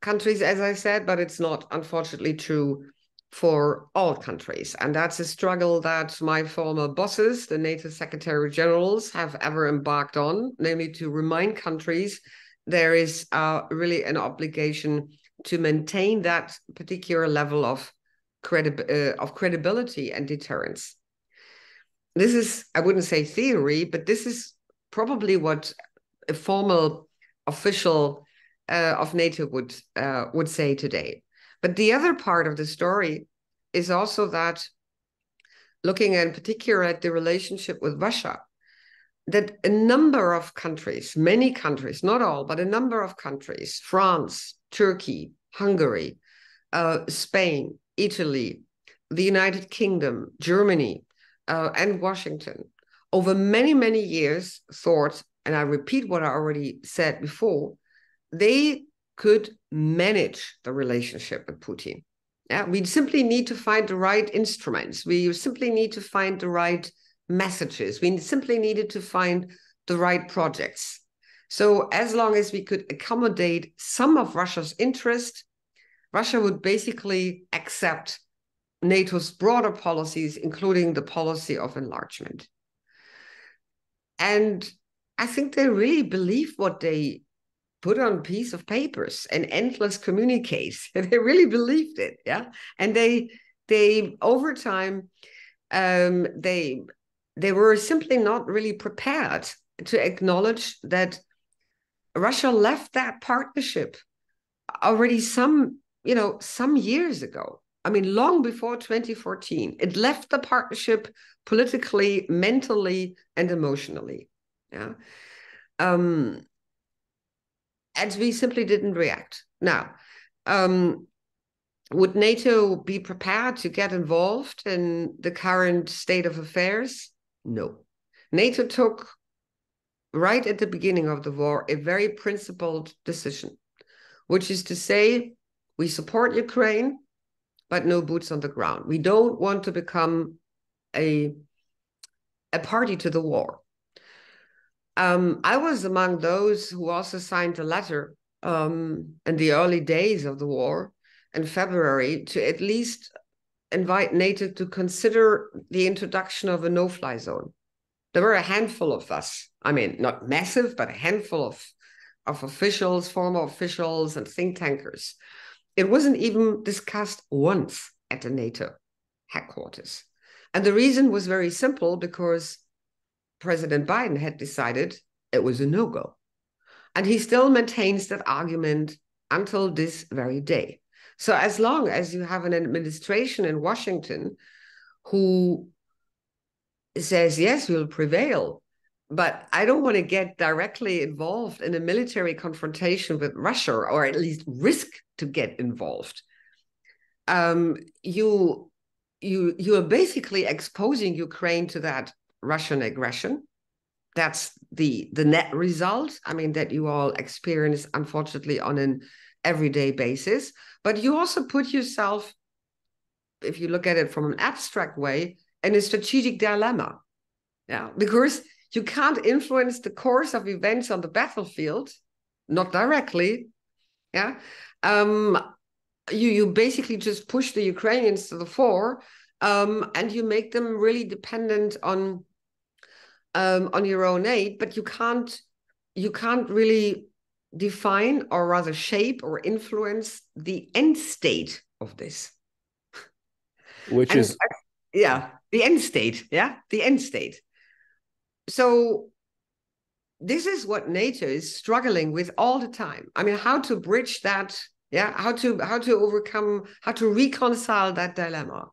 countries, as I said, but it's not, unfortunately, true for all countries. And that's a struggle that my former bosses, the NATO Secretary Generals, have ever embarked on, namely to remind countries there is uh, really an obligation to maintain that particular level of, credi- uh, of credibility and deterrence. This is, I wouldn't say theory, but this is probably what a formal official uh, of NATO would uh, would say today. But the other part of the story is also that looking in particular at the relationship with Russia, that a number of countries, many countries, not all, but a number of countries, France, Turkey, Hungary, uh, Spain, Italy, the United Kingdom, Germany, uh, and Washington, over many, many years thought and I repeat what I already said before, they could manage the relationship with Putin. Yeah, we simply need to find the right instruments. We simply need to find the right messages. We simply needed to find the right projects. So as long as we could accommodate some of Russia's interest, Russia would basically accept NATO's broader policies, including the policy of enlargement. And I think they really believe what they put on piece of papers and endless communiques. they really believed it, yeah. And they they over time um, they they were simply not really prepared to acknowledge that Russia left that partnership already some you know some years ago. I mean, long before 2014, it left the partnership politically, mentally, and emotionally. Yeah. Um, and we simply didn't react. Now, um, would NATO be prepared to get involved in the current state of affairs? No. NATO took, right at the beginning of the war, a very principled decision, which is to say, we support Ukraine, but no boots on the ground. We don't want to become a, a party to the war. Um, I was among those who also signed a letter um, in the early days of the war in February to at least invite NATO to consider the introduction of a no fly zone. There were a handful of us, I mean, not massive, but a handful of, of officials, former officials, and think tankers. It wasn't even discussed once at the NATO headquarters. And the reason was very simple because President Biden had decided it was a no go. And he still maintains that argument until this very day. So as long as you have an administration in Washington who says, yes, we'll prevail, but I don't want to get directly involved in a military confrontation with Russia, or at least risk to get involved. Um, you you you are basically exposing Ukraine to that Russian aggression. That's the the net result. I mean that you all experience, unfortunately, on an everyday basis. But you also put yourself, if you look at it from an abstract way, in a strategic dilemma. Yeah, because you can't influence the course of events on the battlefield, not directly. Yeah. Um, you you basically just push the Ukrainians to the fore, um, and you make them really dependent on um, on your own aid, but you can't you can't really define or rather shape or influence the end state of this. Which and, is yeah, the end state. Yeah, the end state so this is what NATO is struggling with all the time. I mean, how to bridge that, yeah, how to how to overcome, how to reconcile that dilemma.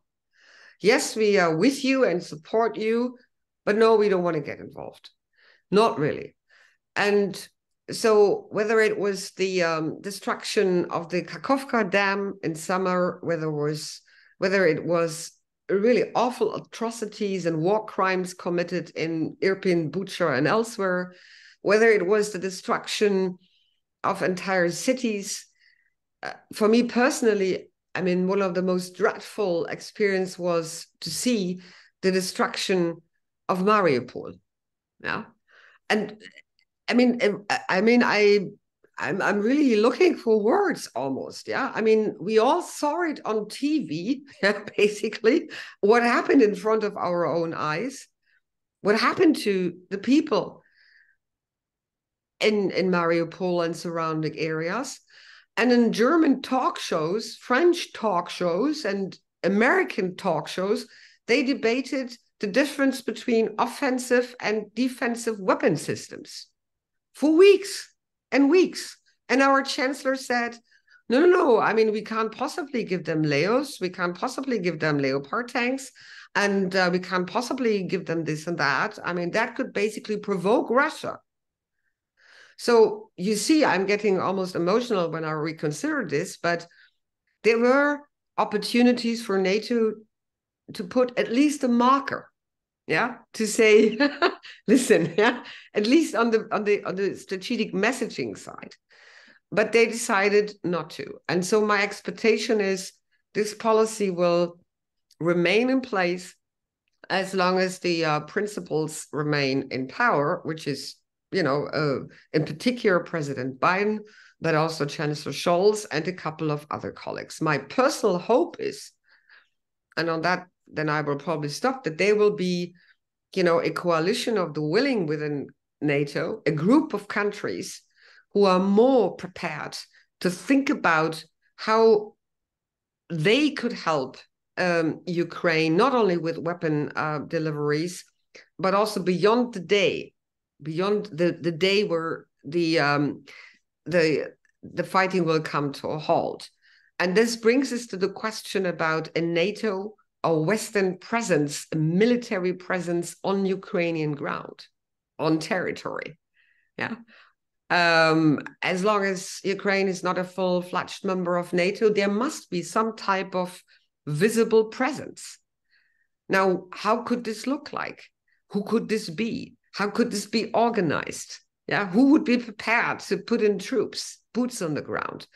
Yes, we are with you and support you, but no, we don't want to get involved. Not really. And so whether it was the um, destruction of the Kakhovka Dam in summer, whether it was whether it was really awful atrocities and war crimes committed in Irpin, Bucha, and elsewhere, whether it was the destruction of entire cities. Uh, for me personally, I mean, one of the most dreadful experience was to see the destruction of Mariupol. Yeah, and I mean, uh, I mean, I I'm I'm really looking for words almost. Yeah. I mean, we all saw it on TV, yeah, basically, what happened in front of our own eyes, what happened to the people in, in Mariupol and surrounding areas. And in German talk shows, French talk shows, and American talk shows, they debated the difference between offensive and defensive weapon systems for weeks and weeks. And our chancellor said, no, no, no. I mean, we can't possibly give them Leos. We can't possibly give them Leopard tanks. And uh, we can't possibly give them this and that. I mean, that could basically provoke Russia. So you see, I'm getting almost emotional when I reconsider this, but there were opportunities for NATO to put at least a marker yeah to say listen yeah at least on the on the on the strategic messaging side. But they decided not to. And so my expectation is this policy will remain in place as long as the uh, principles remain in power which is you know uh, in particular president biden but also chancellor scholz and a couple of other colleagues. My personal hope is and on that then I will probably stop, that there will be, you know, a coalition of the willing within NATO, a group of countries who are more prepared to think about how they could help um, Ukraine, not only with weapon uh, deliveries, but also beyond the day, beyond the, the day where the um, the the fighting will come to a halt. And this brings us to the question about a NATO a Western presence, a military presence on Ukrainian ground, on territory. Yeah. Um, as long as Ukraine is not a full fledged member of NATO, there must be some type of visible presence. Now, how could this look like? Who could this be? How could this be organized? Yeah, who would be prepared to put in troops, boots on the ground?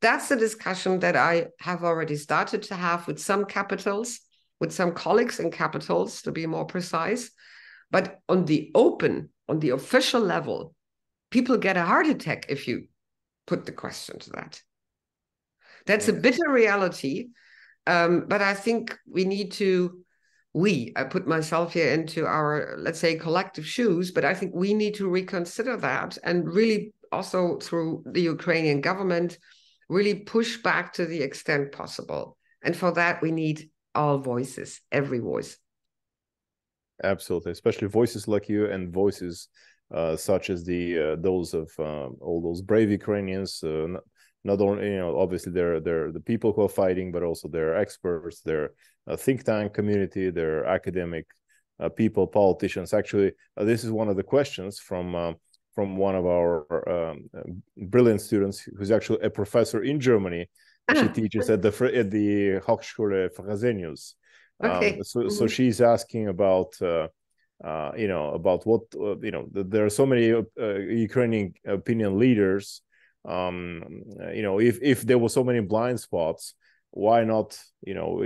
That's a discussion that I have already started to have with some capitals with some colleagues in capitals, to be more precise. But on the open, on the official level, people get a heart attack if you put the question to that. That's a bitter reality. Um, but I think we need to, we, I put myself here into our, let's say, collective shoes, but I think we need to reconsider that and really also through the Ukrainian government, really push back to the extent possible. And for that, we need all voices, every voice. Absolutely, especially voices like you and voices uh, such as the uh, those of uh, all those brave Ukrainians, uh, not only you know obviously they're they're the people who are fighting, but also they're experts, they're think tank community, they're academic uh, people, politicians. Actually, uh, this is one of the questions from uh, from one of our um, brilliant students who's actually a professor in Germany. She teaches at the at the Hochschule Fresenius. Okay. Um, so, mm-hmm. so she's asking about uh, uh, you know about what uh, you know there are so many uh, ukrainian opinion leaders um, you know if if there were so many blind spots why not you know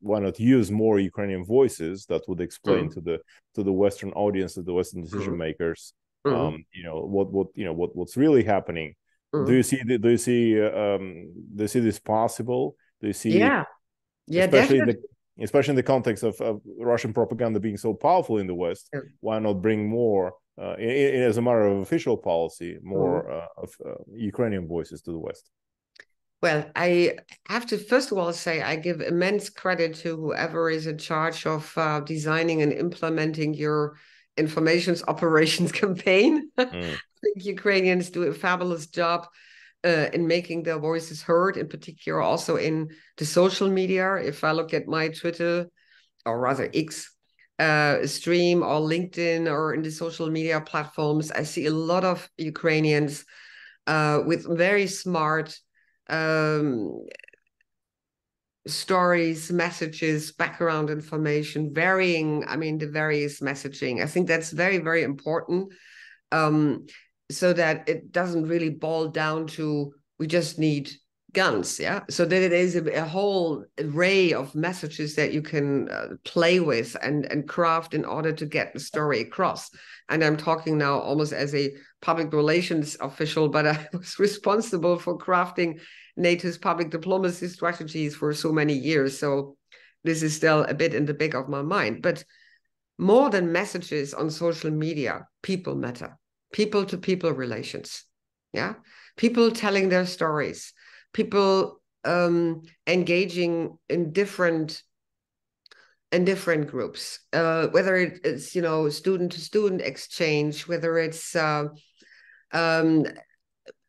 why not use more ukrainian voices that would explain mm-hmm. to the to the western audience to the western decision mm-hmm. makers mm-hmm. um, you know what what you know what what's really happening do mm-hmm. you see do you see um do you see this possible do you see yeah yeah especially definitely. the especially in the context of, of, Russian propaganda being so powerful in the West, why not bring more, uh, in, in, as a matter of official policy, more mm. uh, of uh, Ukrainian voices to the West? Well, I have to first of all say I give immense credit to whoever is in charge of uh, designing and implementing your information operations campaign. Mm. I think Ukrainians do a fabulous job uh, in making their voices heard, in particular also in the social media. If I look at my Twitter, or rather X uh, stream or LinkedIn or in the social media platforms, I see a lot of Ukrainians uh, with very smart um, stories, messages, background information, varying, I mean, the various messaging. I think that's very, very important. Um, so that it doesn't really boil down to we just need guns yeah? So that it is a, a whole array of messages that you can uh, play with and and craft in order to get the story across. And i'm talking now almost as a public relations official but i was responsible for crafting nato's public diplomacy strategies for so many years. So this is still a bit in the back of my mind. But more than messages on social media people matter people to people relations yeah? People telling their stories people um, engaging in different in different groups uh, whether it's you know student to student exchange whether it's uh, um,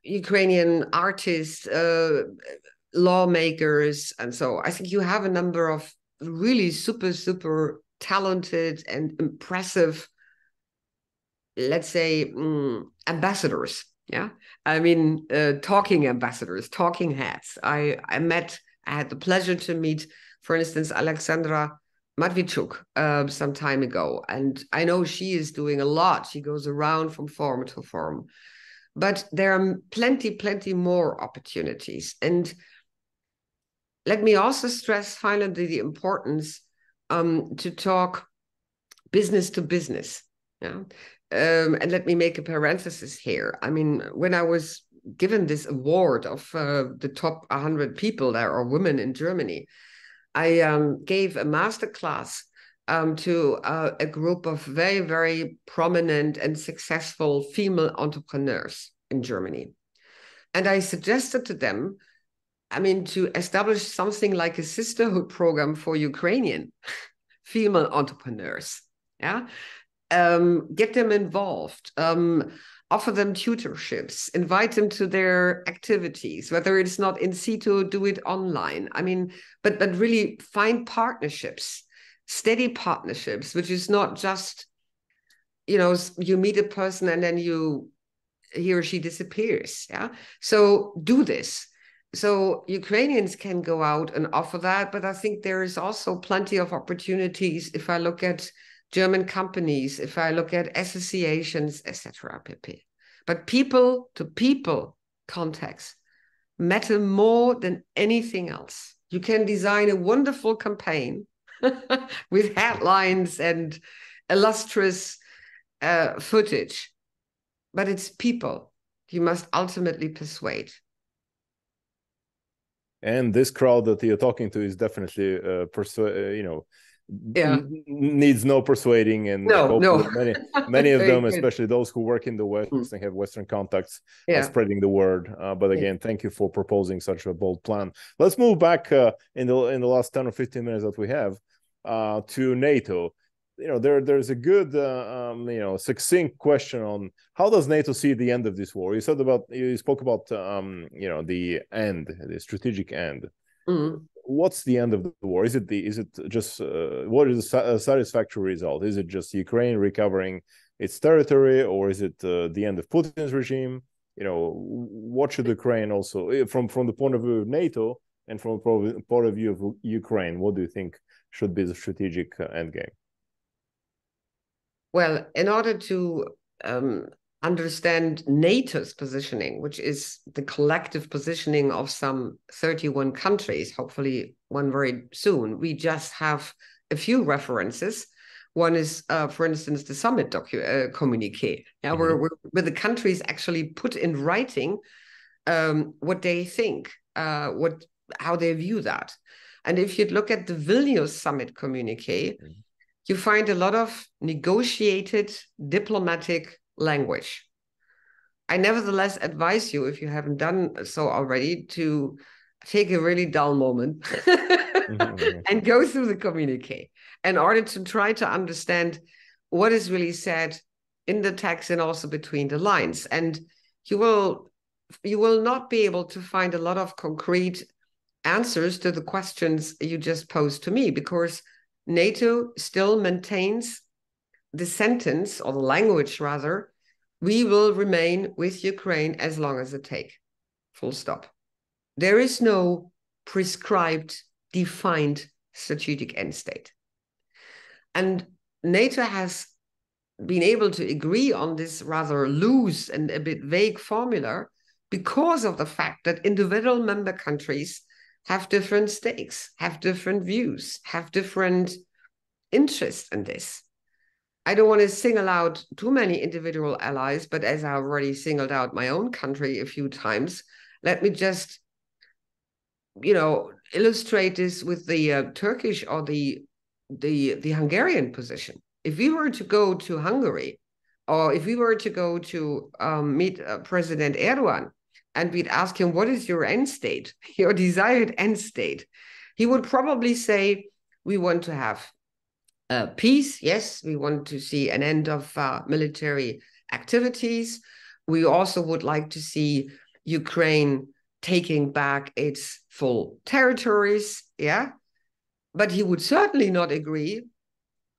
ukrainian artists uh, lawmakers and so i think you have a number of really super super talented and impressive let's say um, ambassadors yeah i mean uh, talking ambassadors talking heads i i met i had the pleasure to meet for instance alexandra Matviichuk uh, some time ago, and I know she is doing a lot. She goes around from forum to forum, but there are plenty, plenty more opportunities. And let me also stress finally the importance um, to talk business to business. Yeah, um, and let me make a parenthesis here. I mean, when I was given this award of uh, the top 100 people that are women in Germany, I um, gave a master class um, to uh, a group of very, very prominent and successful female entrepreneurs in Germany. And I suggested to them, I mean, to establish something like a sisterhood program for Ukrainian female entrepreneurs. Yeah um, get them involved, um, offer them tutorships, invite them to their activities, whether it's not in situ, do it online. I mean, but but really find partnerships, steady partnerships, which is not just, you know, you meet a person and then you he or she disappears. Yeah. So do this. So Ukrainians can go out and offer that, but I think there is also plenty of opportunities if I look at German companies, if I look at associations, etc. But people to people contacts matter more than anything else. You can design a wonderful campaign with headlines and illustrious uh, footage, but it's people you must ultimately persuade. And this crowd that you're talking to is definitely uh, persu- uh, you know yeah needs no persuading and no, no. many many of them especially those who work in the west mm. and have western contacts yeah. spreading the word uh, but again yeah. thank you for proposing such a bold plan let's move back uh, in the in the last 10 or 15 minutes that we have uh, to nato you know there there's a good uh, um, you know succinct question on how does NATO see the end of this war. You said about you spoke about um, you know the end, the strategic end. Mm-hmm. What's the end of the war? Is it the is it just uh, what is a satisfactory result? Is it just Ukraine recovering its territory, or is it uh, the end of Putin's regime? You know, what should Ukraine also eh, from from the point of view of NATO and from a point of view of Ukraine? What do you think should be the strategic uh, end game? Well, in order to um, understand NATO's positioning, which is the collective positioning of some 31 countries, hopefully one very soon, we just have a few references. One is, uh, for instance, the summit docu- uh, communique, yeah, mm-hmm. where, where the countries actually put in writing um, what they think, uh, what how they view that. And if you look at the Vilnius summit communique, mm-hmm you find a lot of negotiated diplomatic language. I nevertheless advise you, if you haven't done so already, to take a really dull moment mm-hmm. and go through the communique in order to try to understand what is really said in the text and also between the lines. And you will you will not be able to find a lot of concrete answers to the questions you just posed to me because NATO still maintains the sentence or the language rather, we will remain with Ukraine as long as it take. Full stop. There is no prescribed, defined strategic end state. And NATO has been able to agree on this rather loose and a bit vague formula because of the fact that individual member countries have different stakes, have different views, have different interests in this. I don't want to single out too many individual allies, but as I already singled out my own country a few times, let me just, you know, illustrate this with the uh, Turkish or the the the Hungarian position. If we were to go to Hungary, or if we were to go to um, meet uh, President Erdogan, and we'd ask him, what is your end state, your desired end state? He would probably say, we want to have uh, peace. Yes, we want to see an end of uh, military activities. We also would like to see Ukraine taking back its full territories. Yeah. But he would certainly not agree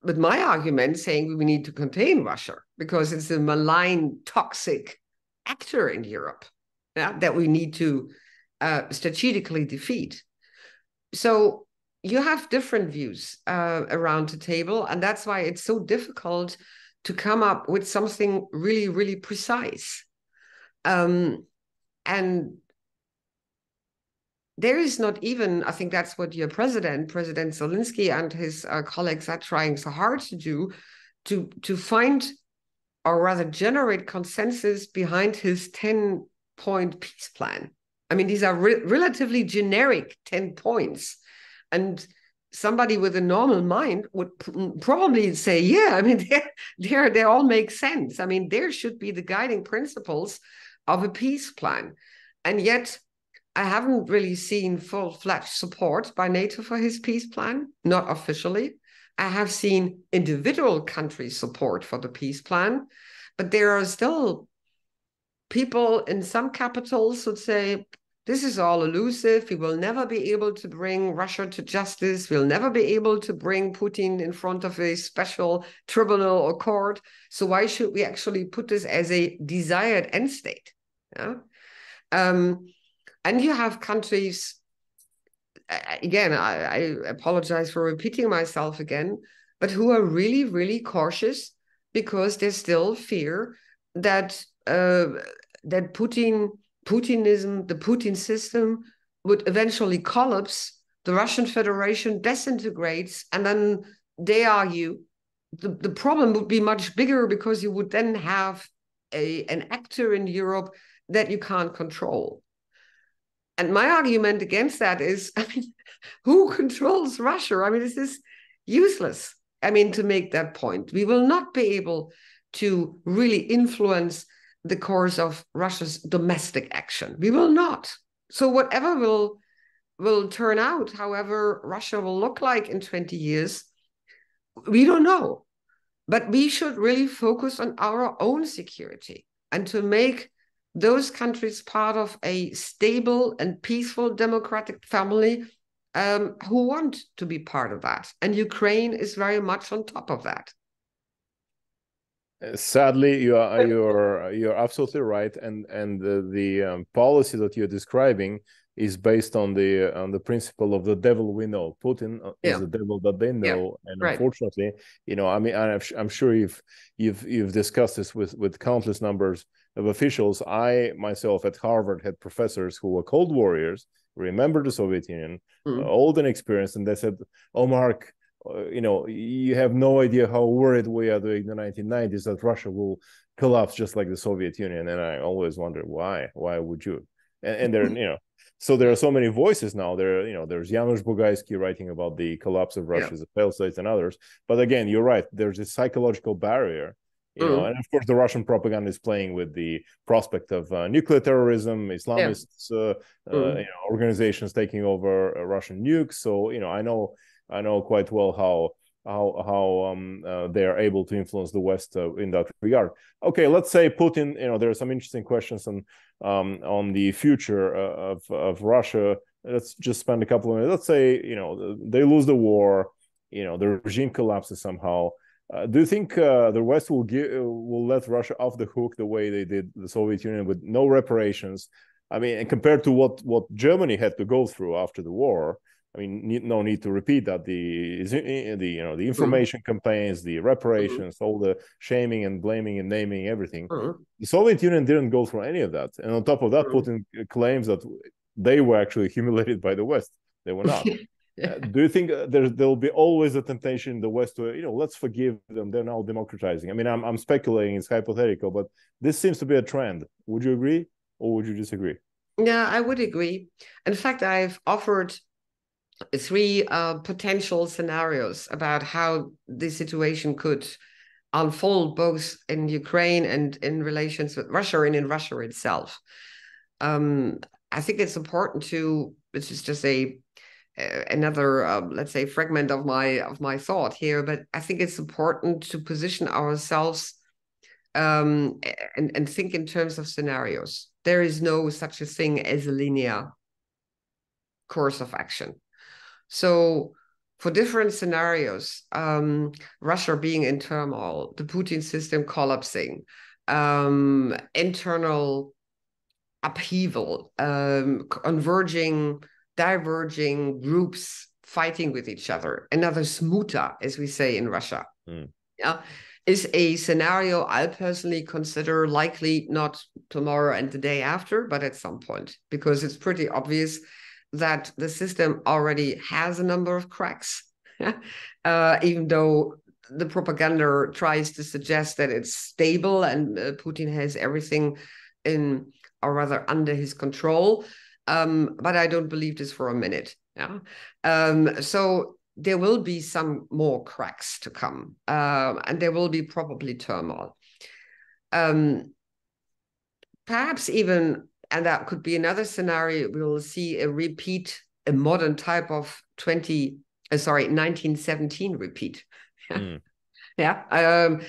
with my argument saying we need to contain Russia because it's a malign, toxic actor in Europe yeah, that we need to uh, strategically defeat. So you have different views uh, around the table, and that's why it's so difficult to come up with something really, really precise. Um, and there is not even, I think that's what your president, President Zelensky, and his uh, colleagues are trying so hard to do, to to find or rather generate consensus behind his 10 point peace plan. I mean, these are re- relatively generic 10 points. And somebody with a normal mind would pr- mm, probably say, yeah, I mean, they're, they're, they all make sense. I mean, there should be the guiding principles of a peace plan. And yet, I haven't really seen full fledged support by NATO for his peace plan, not officially. I have seen individual country support for the peace plan, but there are still people in some capitals would say, this is all elusive. We will never be able to bring Russia to justice. We'll never be able to bring Putin in front of a special tribunal or court. So why should we actually put this as a desired end state? Yeah? Um, and you have countries, again, I, I apologize for repeating myself again, but who are really, really cautious because they still fear that uh, that Putin Putinism, the Putin system would eventually collapse, the Russian Federation disintegrates, and then they argue the, the problem would be much bigger because you would then have a, an actor in Europe that you can't control. And my argument against that is, I mean, who controls Russia? I mean, this is useless. I mean, to make that point, we will not be able to really influence the course of Russia's domestic action. We will not. So whatever will will turn out, however Russia will look like in 20 years, we don't know. but we should really focus on our own security and to make those countries part of a stable and peaceful democratic family um, who want to be part of that. And Ukraine is very much on top of that. Sadly, you are you're you're absolutely right, and and the, the um, policy that you're describing is based on the on the principle of the devil we know. Putin uh, yeah. is the devil that they know, yeah. and right. unfortunately, you know, I mean, I'm, I'm sure you've you've you've discussed this with with countless numbers of officials. I myself at Harvard had professors who were Cold Warriors, remember the Soviet Union, mm. uh, old and experienced, and they said, "Oh, Mark." Uh, you know, you have no idea how worried we are during the 1990s that Russia will collapse just like the Soviet Union. And I always wonder why. Why would you? And, and there, you know, so there are so many voices now. There, you know, there's Janusz Bugajski writing about the collapse of Russia yeah. as a failed state and others. But again, you're right. There's a psychological barrier you mm. know, and of course the Russian propaganda is playing with the prospect of uh, nuclear terrorism, Islamist yeah. uh, mm. uh, you know, organizations taking over uh, Russian nukes. So you know, I know I know quite well how how how um, uh, they are able to influence the West uh, in that regard. Okay, let's say Putin. You know, there are some interesting questions on um, on the future uh, of of Russia. Let's just spend a couple of minutes. Let's say you know they lose the war. You know, the regime collapses somehow. Uh, do you think uh, the West will give will let Russia off the hook the way they did the Soviet Union with no reparations? I mean, and compared to what what Germany had to go through after the war, I mean, need, no need to repeat that. The the you know the information mm-hmm. campaigns, the reparations, mm-hmm. all the shaming and blaming and naming everything. Mm-hmm. The Soviet Union didn't go through any of that, and on top of that, Putin claims that they were actually humiliated by the West. They were not. uh, do you think uh, there there'll be always a temptation in the West to you know let's forgive them? They're now democratizing. I mean, I'm I'm speculating. It's hypothetical, but this seems to be a trend. Would you agree, or would you disagree? Yeah, I would agree. In fact, I've offered three uh, potential scenarios about how the situation could unfold both in Ukraine and in relations with Russia and in Russia itself. Um, I think it's important to, this is just a another um, let's say fragment of my of my thought here but i think it's important to position ourselves um, and, and think in terms of scenarios there is no such a thing as a linear course of action so for different scenarios, um, Russia being in turmoil, the Putin system collapsing, um, internal upheaval, um, converging, diverging groups fighting with each other, another smuta, as we say in Russia. Mm. Yeah, is a scenario I personally consider likely not tomorrow and the day after, but at some point, because it's pretty obvious that the system already has a number of cracks, uh, even though the propaganda tries to suggest that it's stable and uh, Putin has everything in, or rather, under his control. Um, but I don't believe this for a minute. Yeah. Um, so there will be some more cracks to come, uh, and there will be probably turmoil. Um, perhaps even and that could be another scenario. We will see a repeat, a modern type of 20, uh, sorry, 1917 repeat. Mm. yeah. Um,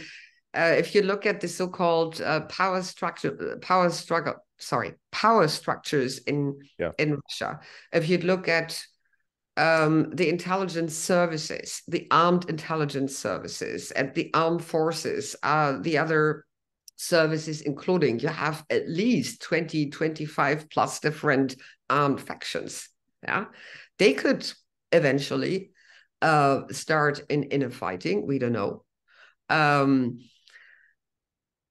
uh, if you look at the so-called uh, power structure, power struggle, sorry, power structures in yeah. in Russia. If you look at um, the intelligence services, the armed intelligence services, and the armed forces, uh, the other services, including you have at least 20, 25 plus different armed factions. Yeah. They could eventually uh, start in, in a fighting. We don't know. Um,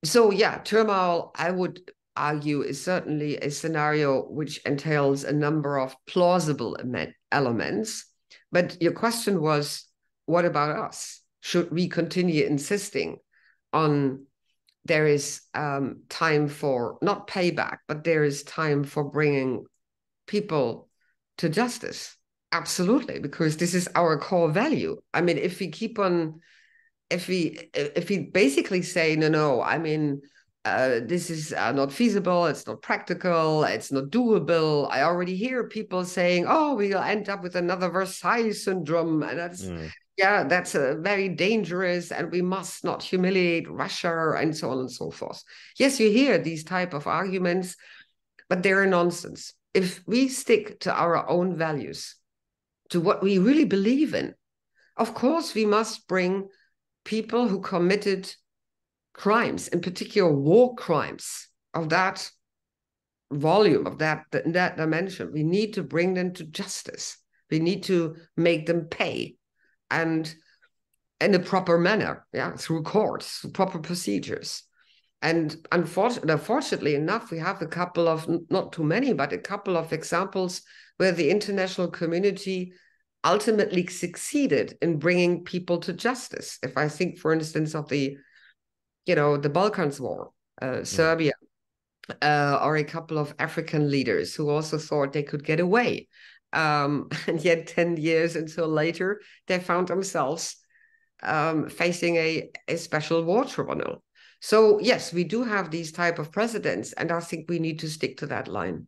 so yeah, turmoil, I would argue, is certainly a scenario which entails a number of plausible elements. But your question was, what about us? Should we continue insisting on there is um, time for not payback, but there is time for bringing people to justice. Absolutely, because this is our core value. I mean, if we keep on, if we if we basically say no, no, I mean, uh, this is uh, not feasible, it's not practical, it's not doable. I already hear people saying, "Oh, we'll end up with another Versailles syndrome," and that's mm. Yeah, that's very dangerous, and we must not humiliate Russia, and so on and so forth. Yes, you hear these type of arguments, but they're nonsense. If we stick to our own values, to what we really believe in, of course, we must bring people who committed crimes, in particular war crimes of that volume, of that, that dimension. We need to bring them to justice. We need to make them pay and in a proper manner, yeah, through courts, through proper procedures. And unfortunately, unfortunately enough, we have a couple of, not too many, but a couple of examples where the international community ultimately succeeded in bringing people to justice. If I think, for instance, of the, you know, the Balkans War, uh, mm. Serbia, uh, or a couple of African leaders who also thought they could get away um, and yet 10 years until later, they found themselves um, facing a, a special war tribunal. So yes, we do have these type of precedents, and I think we need to stick to that line.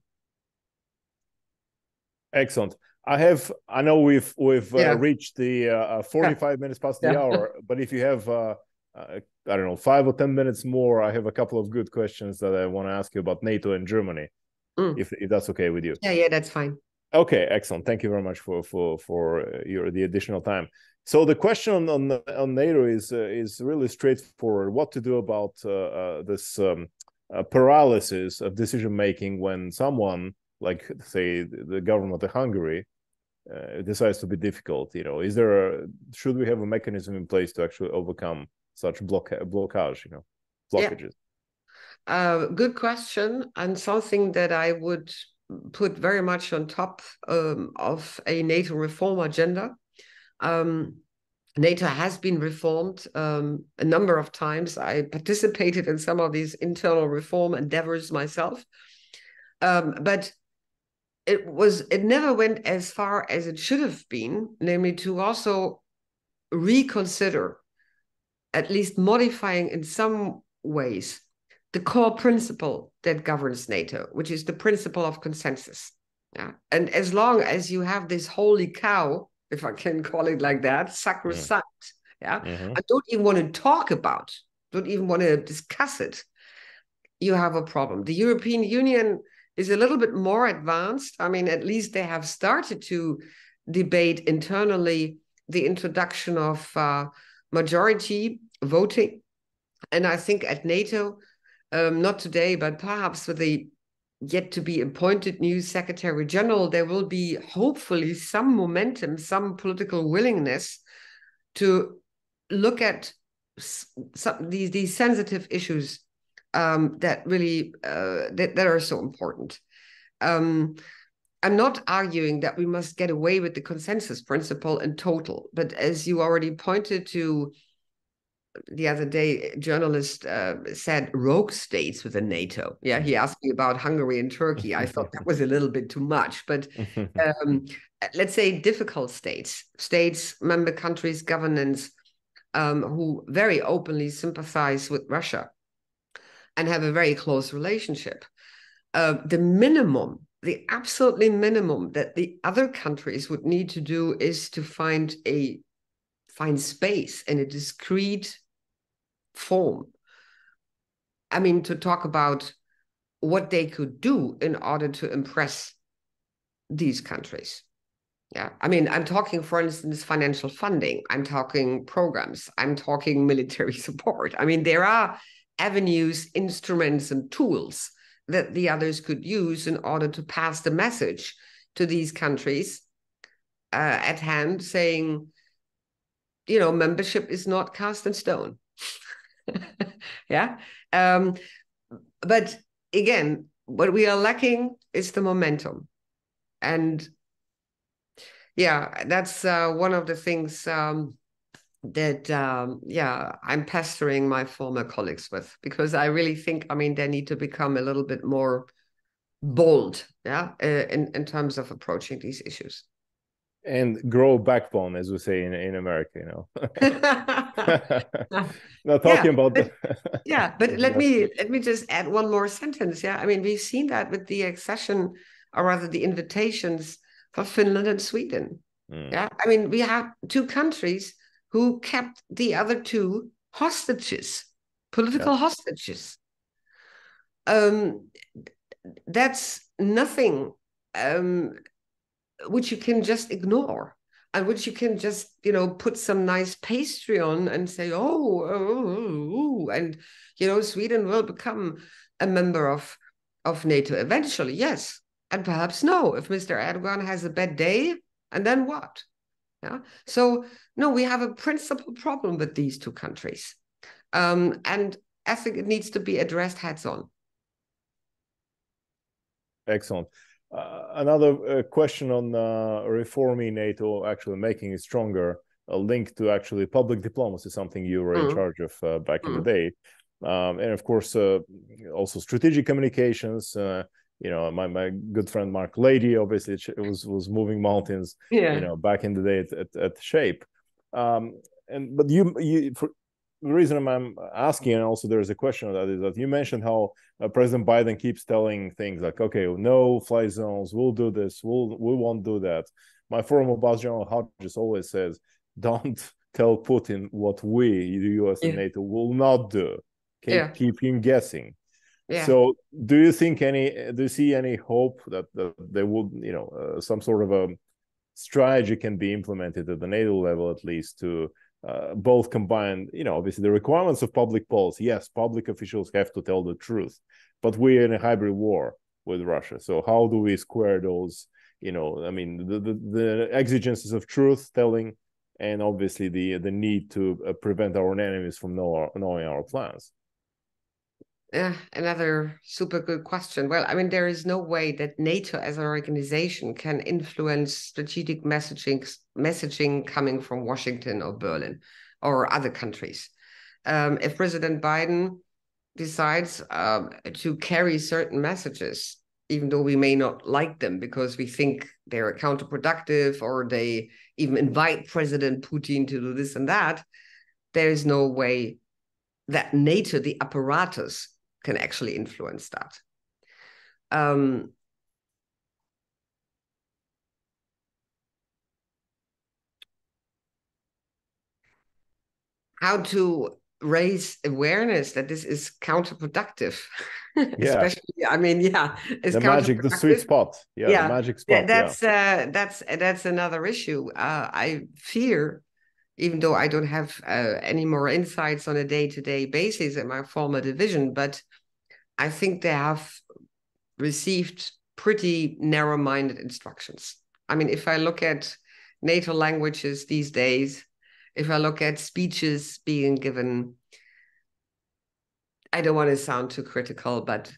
Excellent. I have. I know we've we've uh, yeah. uh, reached the uh, 45 yeah. minutes past the yeah. hour, but if you have, uh, uh, I don't know, five or 10 minutes more, I have a couple of good questions that I want to ask you about NATO and Germany, mm. if if that's okay with you. Yeah, yeah, that's fine. Okay, excellent. Thank you very much for for for uh, your the additional time. So the question on on NATO is uh, is really straightforward. What to do about uh, uh, this um, uh, paralysis of decision making when someone, like say the government of Hungary, uh, decides to be difficult? You know, is there a, should we have a mechanism in place to actually overcome such block blockage? You know, blockages. Yeah. good question, and something that I would put very much on top um, of a NATO reform agenda. Um, NATO has been reformed um, a number of times. I participated in some of these internal reform endeavors myself, um, but it was it never went as far as it should have been, namely to also reconsider, at least modifying in some ways the core principle that governs NATO, which is the principle of consensus. Yeah. And as long as you have this holy cow, if I can call it like that, sacrosanct, yeah, mm-hmm. I don't even want to talk about, don't even want to discuss it, you have a problem. The European Union is a little bit more advanced. I mean, at least they have started to debate internally the introduction of uh, majority voting. And I think at NATO, um, not today, but perhaps with the yet to be appointed new Secretary General, there will be hopefully some momentum, some political willingness to look at some these these sensitive issues um, that really uh, that, that are so important. Um, I'm not arguing that we must get away with the consensus principle in total, but as you already pointed to, the other day, a journalist uh, said rogue states within NATO. Yeah, he asked me about Hungary and Turkey. I thought that was a little bit too much, but um, let's say difficult states, states, member countries, governance um, who very openly sympathize with Russia and have a very close relationship. Uh, the minimum, the absolutely minimum that the other countries would need to do is to find a find space in a discrete form. I mean, to talk about what they could do in order to impress these countries. Yeah, I mean, I'm talking, for instance, financial funding, I'm talking programs, I'm talking military support. I mean, there are avenues, instruments, and tools that the others could use in order to pass the message to these countries uh, at hand saying, you know, membership is not cast in stone. yeah. Um, but again, what we are lacking is the momentum. And yeah, that's uh, one of the things um, that, um, yeah, I'm pestering my former colleagues with because I really think, I mean, they need to become a little bit more bold, yeah, uh, in, in terms of approaching these issues and grow backbone, as we say in, in America, you know. Not talking yeah, about but, yeah, but let me let me just add one more sentence. Yeah, I mean we've seen that with the accession, or rather the invitations for Finland and Sweden. Mm. Yeah, I mean we have two countries who kept the other two hostages, political yeah. hostages. Um, that's nothing um, which you can just ignore and which you can just you know put some nice pastry on and say oh, oh, oh, and you know sweden will become a member of of nato eventually yes and perhaps no if mr erdogan has a bad day and then what? Yeah so no we have a principal problem with these two countries um, and i think it needs to be addressed heads on. Excellent another uh, question on uh, reforming NATO, actually making it stronger, a link to actually public diplomacy, something you were mm. in mm-hmm. charge of uh, back mm. in the mm-hmm. day, um, and of course uh, also strategic communications. Uh, you know, my, my good friend Mark Laity obviously was was moving mountains. Yeah. You know, back in the day at at, at Shape. Um, and but you you for, the reason I'm asking, and also there's a question of that, is that you mentioned how uh, President Biden keeps telling things like, "Okay, no fly zones. We'll do this. We'll we won't do that." My former boss, General Hodges, always says, "Don't tell Putin what we, the U.S. Yeah. and NATO, will not do. Keep, yeah. keep him guessing." Yeah. So, do you think any? Do you see any hope that, that there would, you know, uh, some sort of a strategy can be implemented at the NATO level, at least, to uh, both combined, you know, obviously the requirements of public policy. Yes, public officials have to tell the truth, but we're in a hybrid war with Russia. So how do we square those? You know, I mean, the the, the exigencies of truth telling, and obviously the the need to uh, prevent our enemies from know knowing our plans. Yeah, another super good question. Well, I mean, there is no way that NATO as an organization can influence strategic messaging messaging coming from Washington or Berlin or other countries. Um, if President Biden decides um, to carry certain messages, even though we may not like them because we think they're counterproductive or they even invite President Putin to do this and that, there is no way that NATO, the apparatus, can actually influence that. Um, how to raise awareness that this is counterproductive. Yeah. Especially, I mean, yeah, it's the magic, the sweet spot. Yeah, yeah. the magic spot. That's yeah. uh, that's that's another issue. Uh, I fear even though I don't have uh, any more insights on a day-to-day basis in my former division, but I think they have received pretty narrow-minded instructions. I mean, if I look at NATO languages these days, if I look at speeches being given, I don't want to sound too critical, but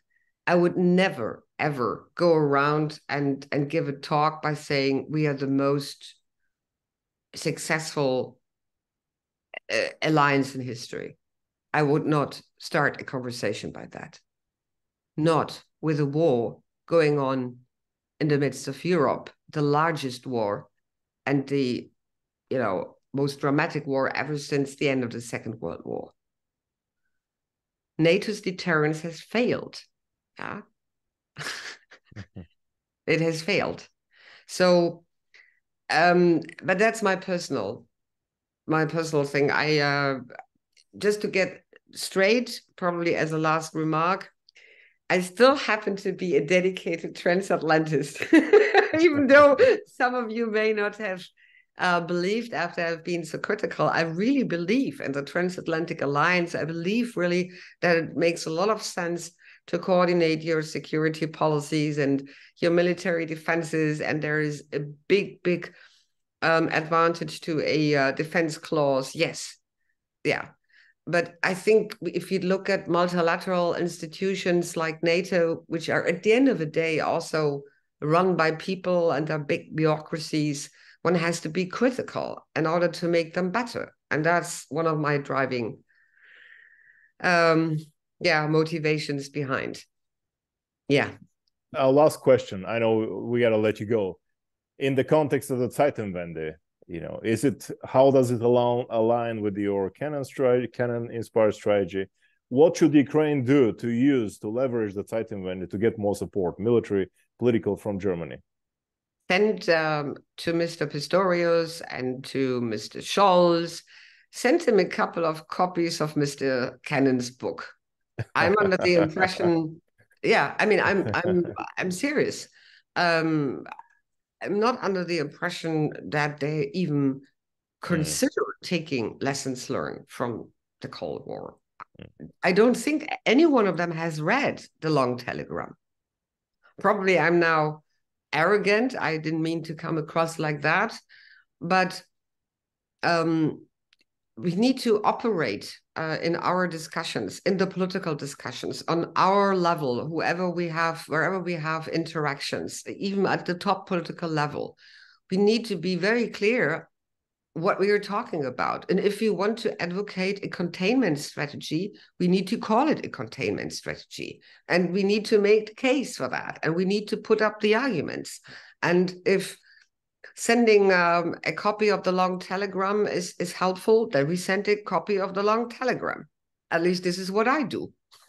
I would never ever go around and and give a talk by saying we are the most successful uh, alliance in history. I would not start a conversation by that. Not with a war going on in the midst of Europe, the largest war and the, you know, most dramatic war ever since the end of the Second World War. NATO's deterrence has failed. Yeah. it has failed. So, um, but that's my personal my personal thing. I uh, just to get straight, probably as a last remark, I still happen to be a dedicated transatlantist, even though some of you may not have uh, believed after I've been so critical. I really believe in the transatlantic alliance. I believe really that it makes a lot of sense to coordinate your security policies and your military defenses. And there is a big, big um, advantage to a uh, defense clause, yes, yeah. But I think if you look at multilateral institutions like NATO, which are at the end of the day also run by people and are big bureaucracies, one has to be critical in order to make them better. And that's one of my driving um yeah motivations behind. Yeah. Uh, last question. I know we got to let you go. In the context of the Titan, Zeitenwende, you know, is it how does it align align with your Kennan strategy, Kennan inspired strategy? What should Ukraine do to use to leverage the Zeitenwende to get more support, military, political, from Germany? send um, to Mr. Pistorius and to Mr. Scholz, send him a couple of copies of Mr. Kennan's book. I'm under the impression, yeah, I mean, I'm I'm I'm serious. Um, I'm not under the impression that they even consider mm. taking lessons learned from the Cold War. Mm. I don't think any one of them has read the long telegram. Probably I'm now arrogant. I didn't mean to come across like that. But um, we need to operate uh, in our discussions, in the political discussions, on our level, whoever we have, wherever we have interactions, even at the top political level. We need to be very clear what we are talking about. And if we want to advocate a containment strategy, we need to call it a containment strategy. And we need to make the case for that. And we need to put up the arguments. And if sending um, a copy of the long telegram is, is helpful, then we send a copy of the long telegram. At least this is what I do.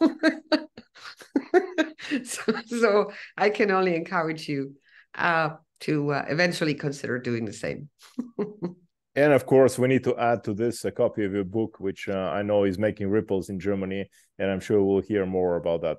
so, so, I can only encourage you uh, to uh, eventually consider doing the same. and of course, we need to add to this a copy of your book, which uh, I know is making ripples in Germany, and I'm sure we'll hear more about that.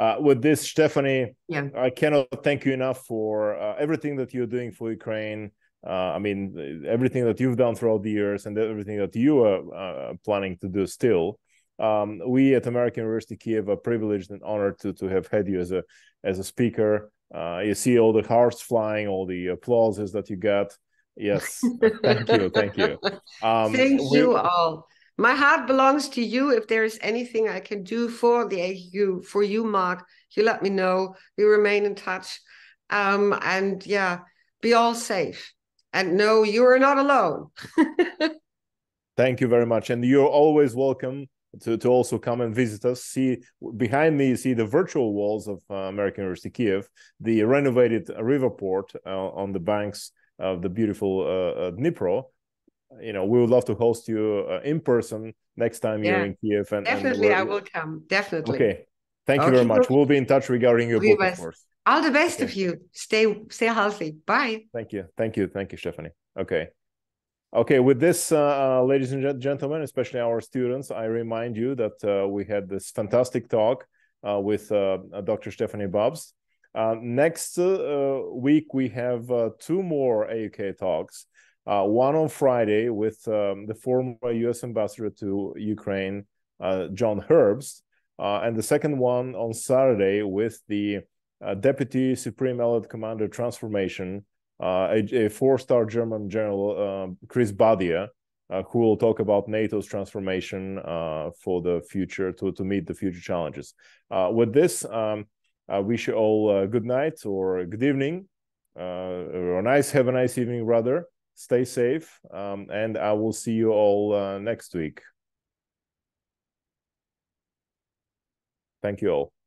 Uh, with this, Stefanie, yeah. I cannot thank you enough for uh, everything that you're doing for Ukraine. Uh, I mean, everything that you've done throughout the years and everything that you are uh, planning to do still. Um, we at American University Kiev are privileged and honored to to have had you as a as a speaker. Uh, you see all the hearts flying, all the applauses that you got. Yes, thank you, thank you. Um, thank you all. My heart belongs to you. If there is anything I can do for the AU, for you, Mark, you let me know. We remain in touch. Um, and yeah, be all safe. And no, you are not alone. Thank you very much. And you're always welcome to, to also come and visit us. See behind me, you see the virtual walls of uh, American University Kiev, the renovated river port uh, on the banks of the beautiful uh, uh, Dnipro. You know, we would love to host you uh, in person next time yeah. you're in Kiev. And definitely, and I will come. Definitely. Okay. Thank you very much. We'll be in touch regarding your book, of course. All the best okay. of you. Stay stay healthy. Bye. Thank you. Thank you. Thank you, Stefanie. Okay. Okay, with this, uh, uh, ladies and gentlemen, especially our students, I remind you that uh, we had this fantastic talk uh, with uh, uh, Dr. Stefanie Babst. next week, we have two more AUK talks. One on Friday with um, the former U.S. ambassador to Ukraine, John Herbst, and the second one on Saturday with the Deputy Supreme Allied Commander Transformation, uh, a, a four-star German general, uh, Chris Badia, uh, who will talk about NATO's transformation for the future to, to meet the future challenges. with this, um, I wish you all good night or good evening, or nice, have a nice evening, rather. Stay safe, um, and I will see you all next week. Thank you all.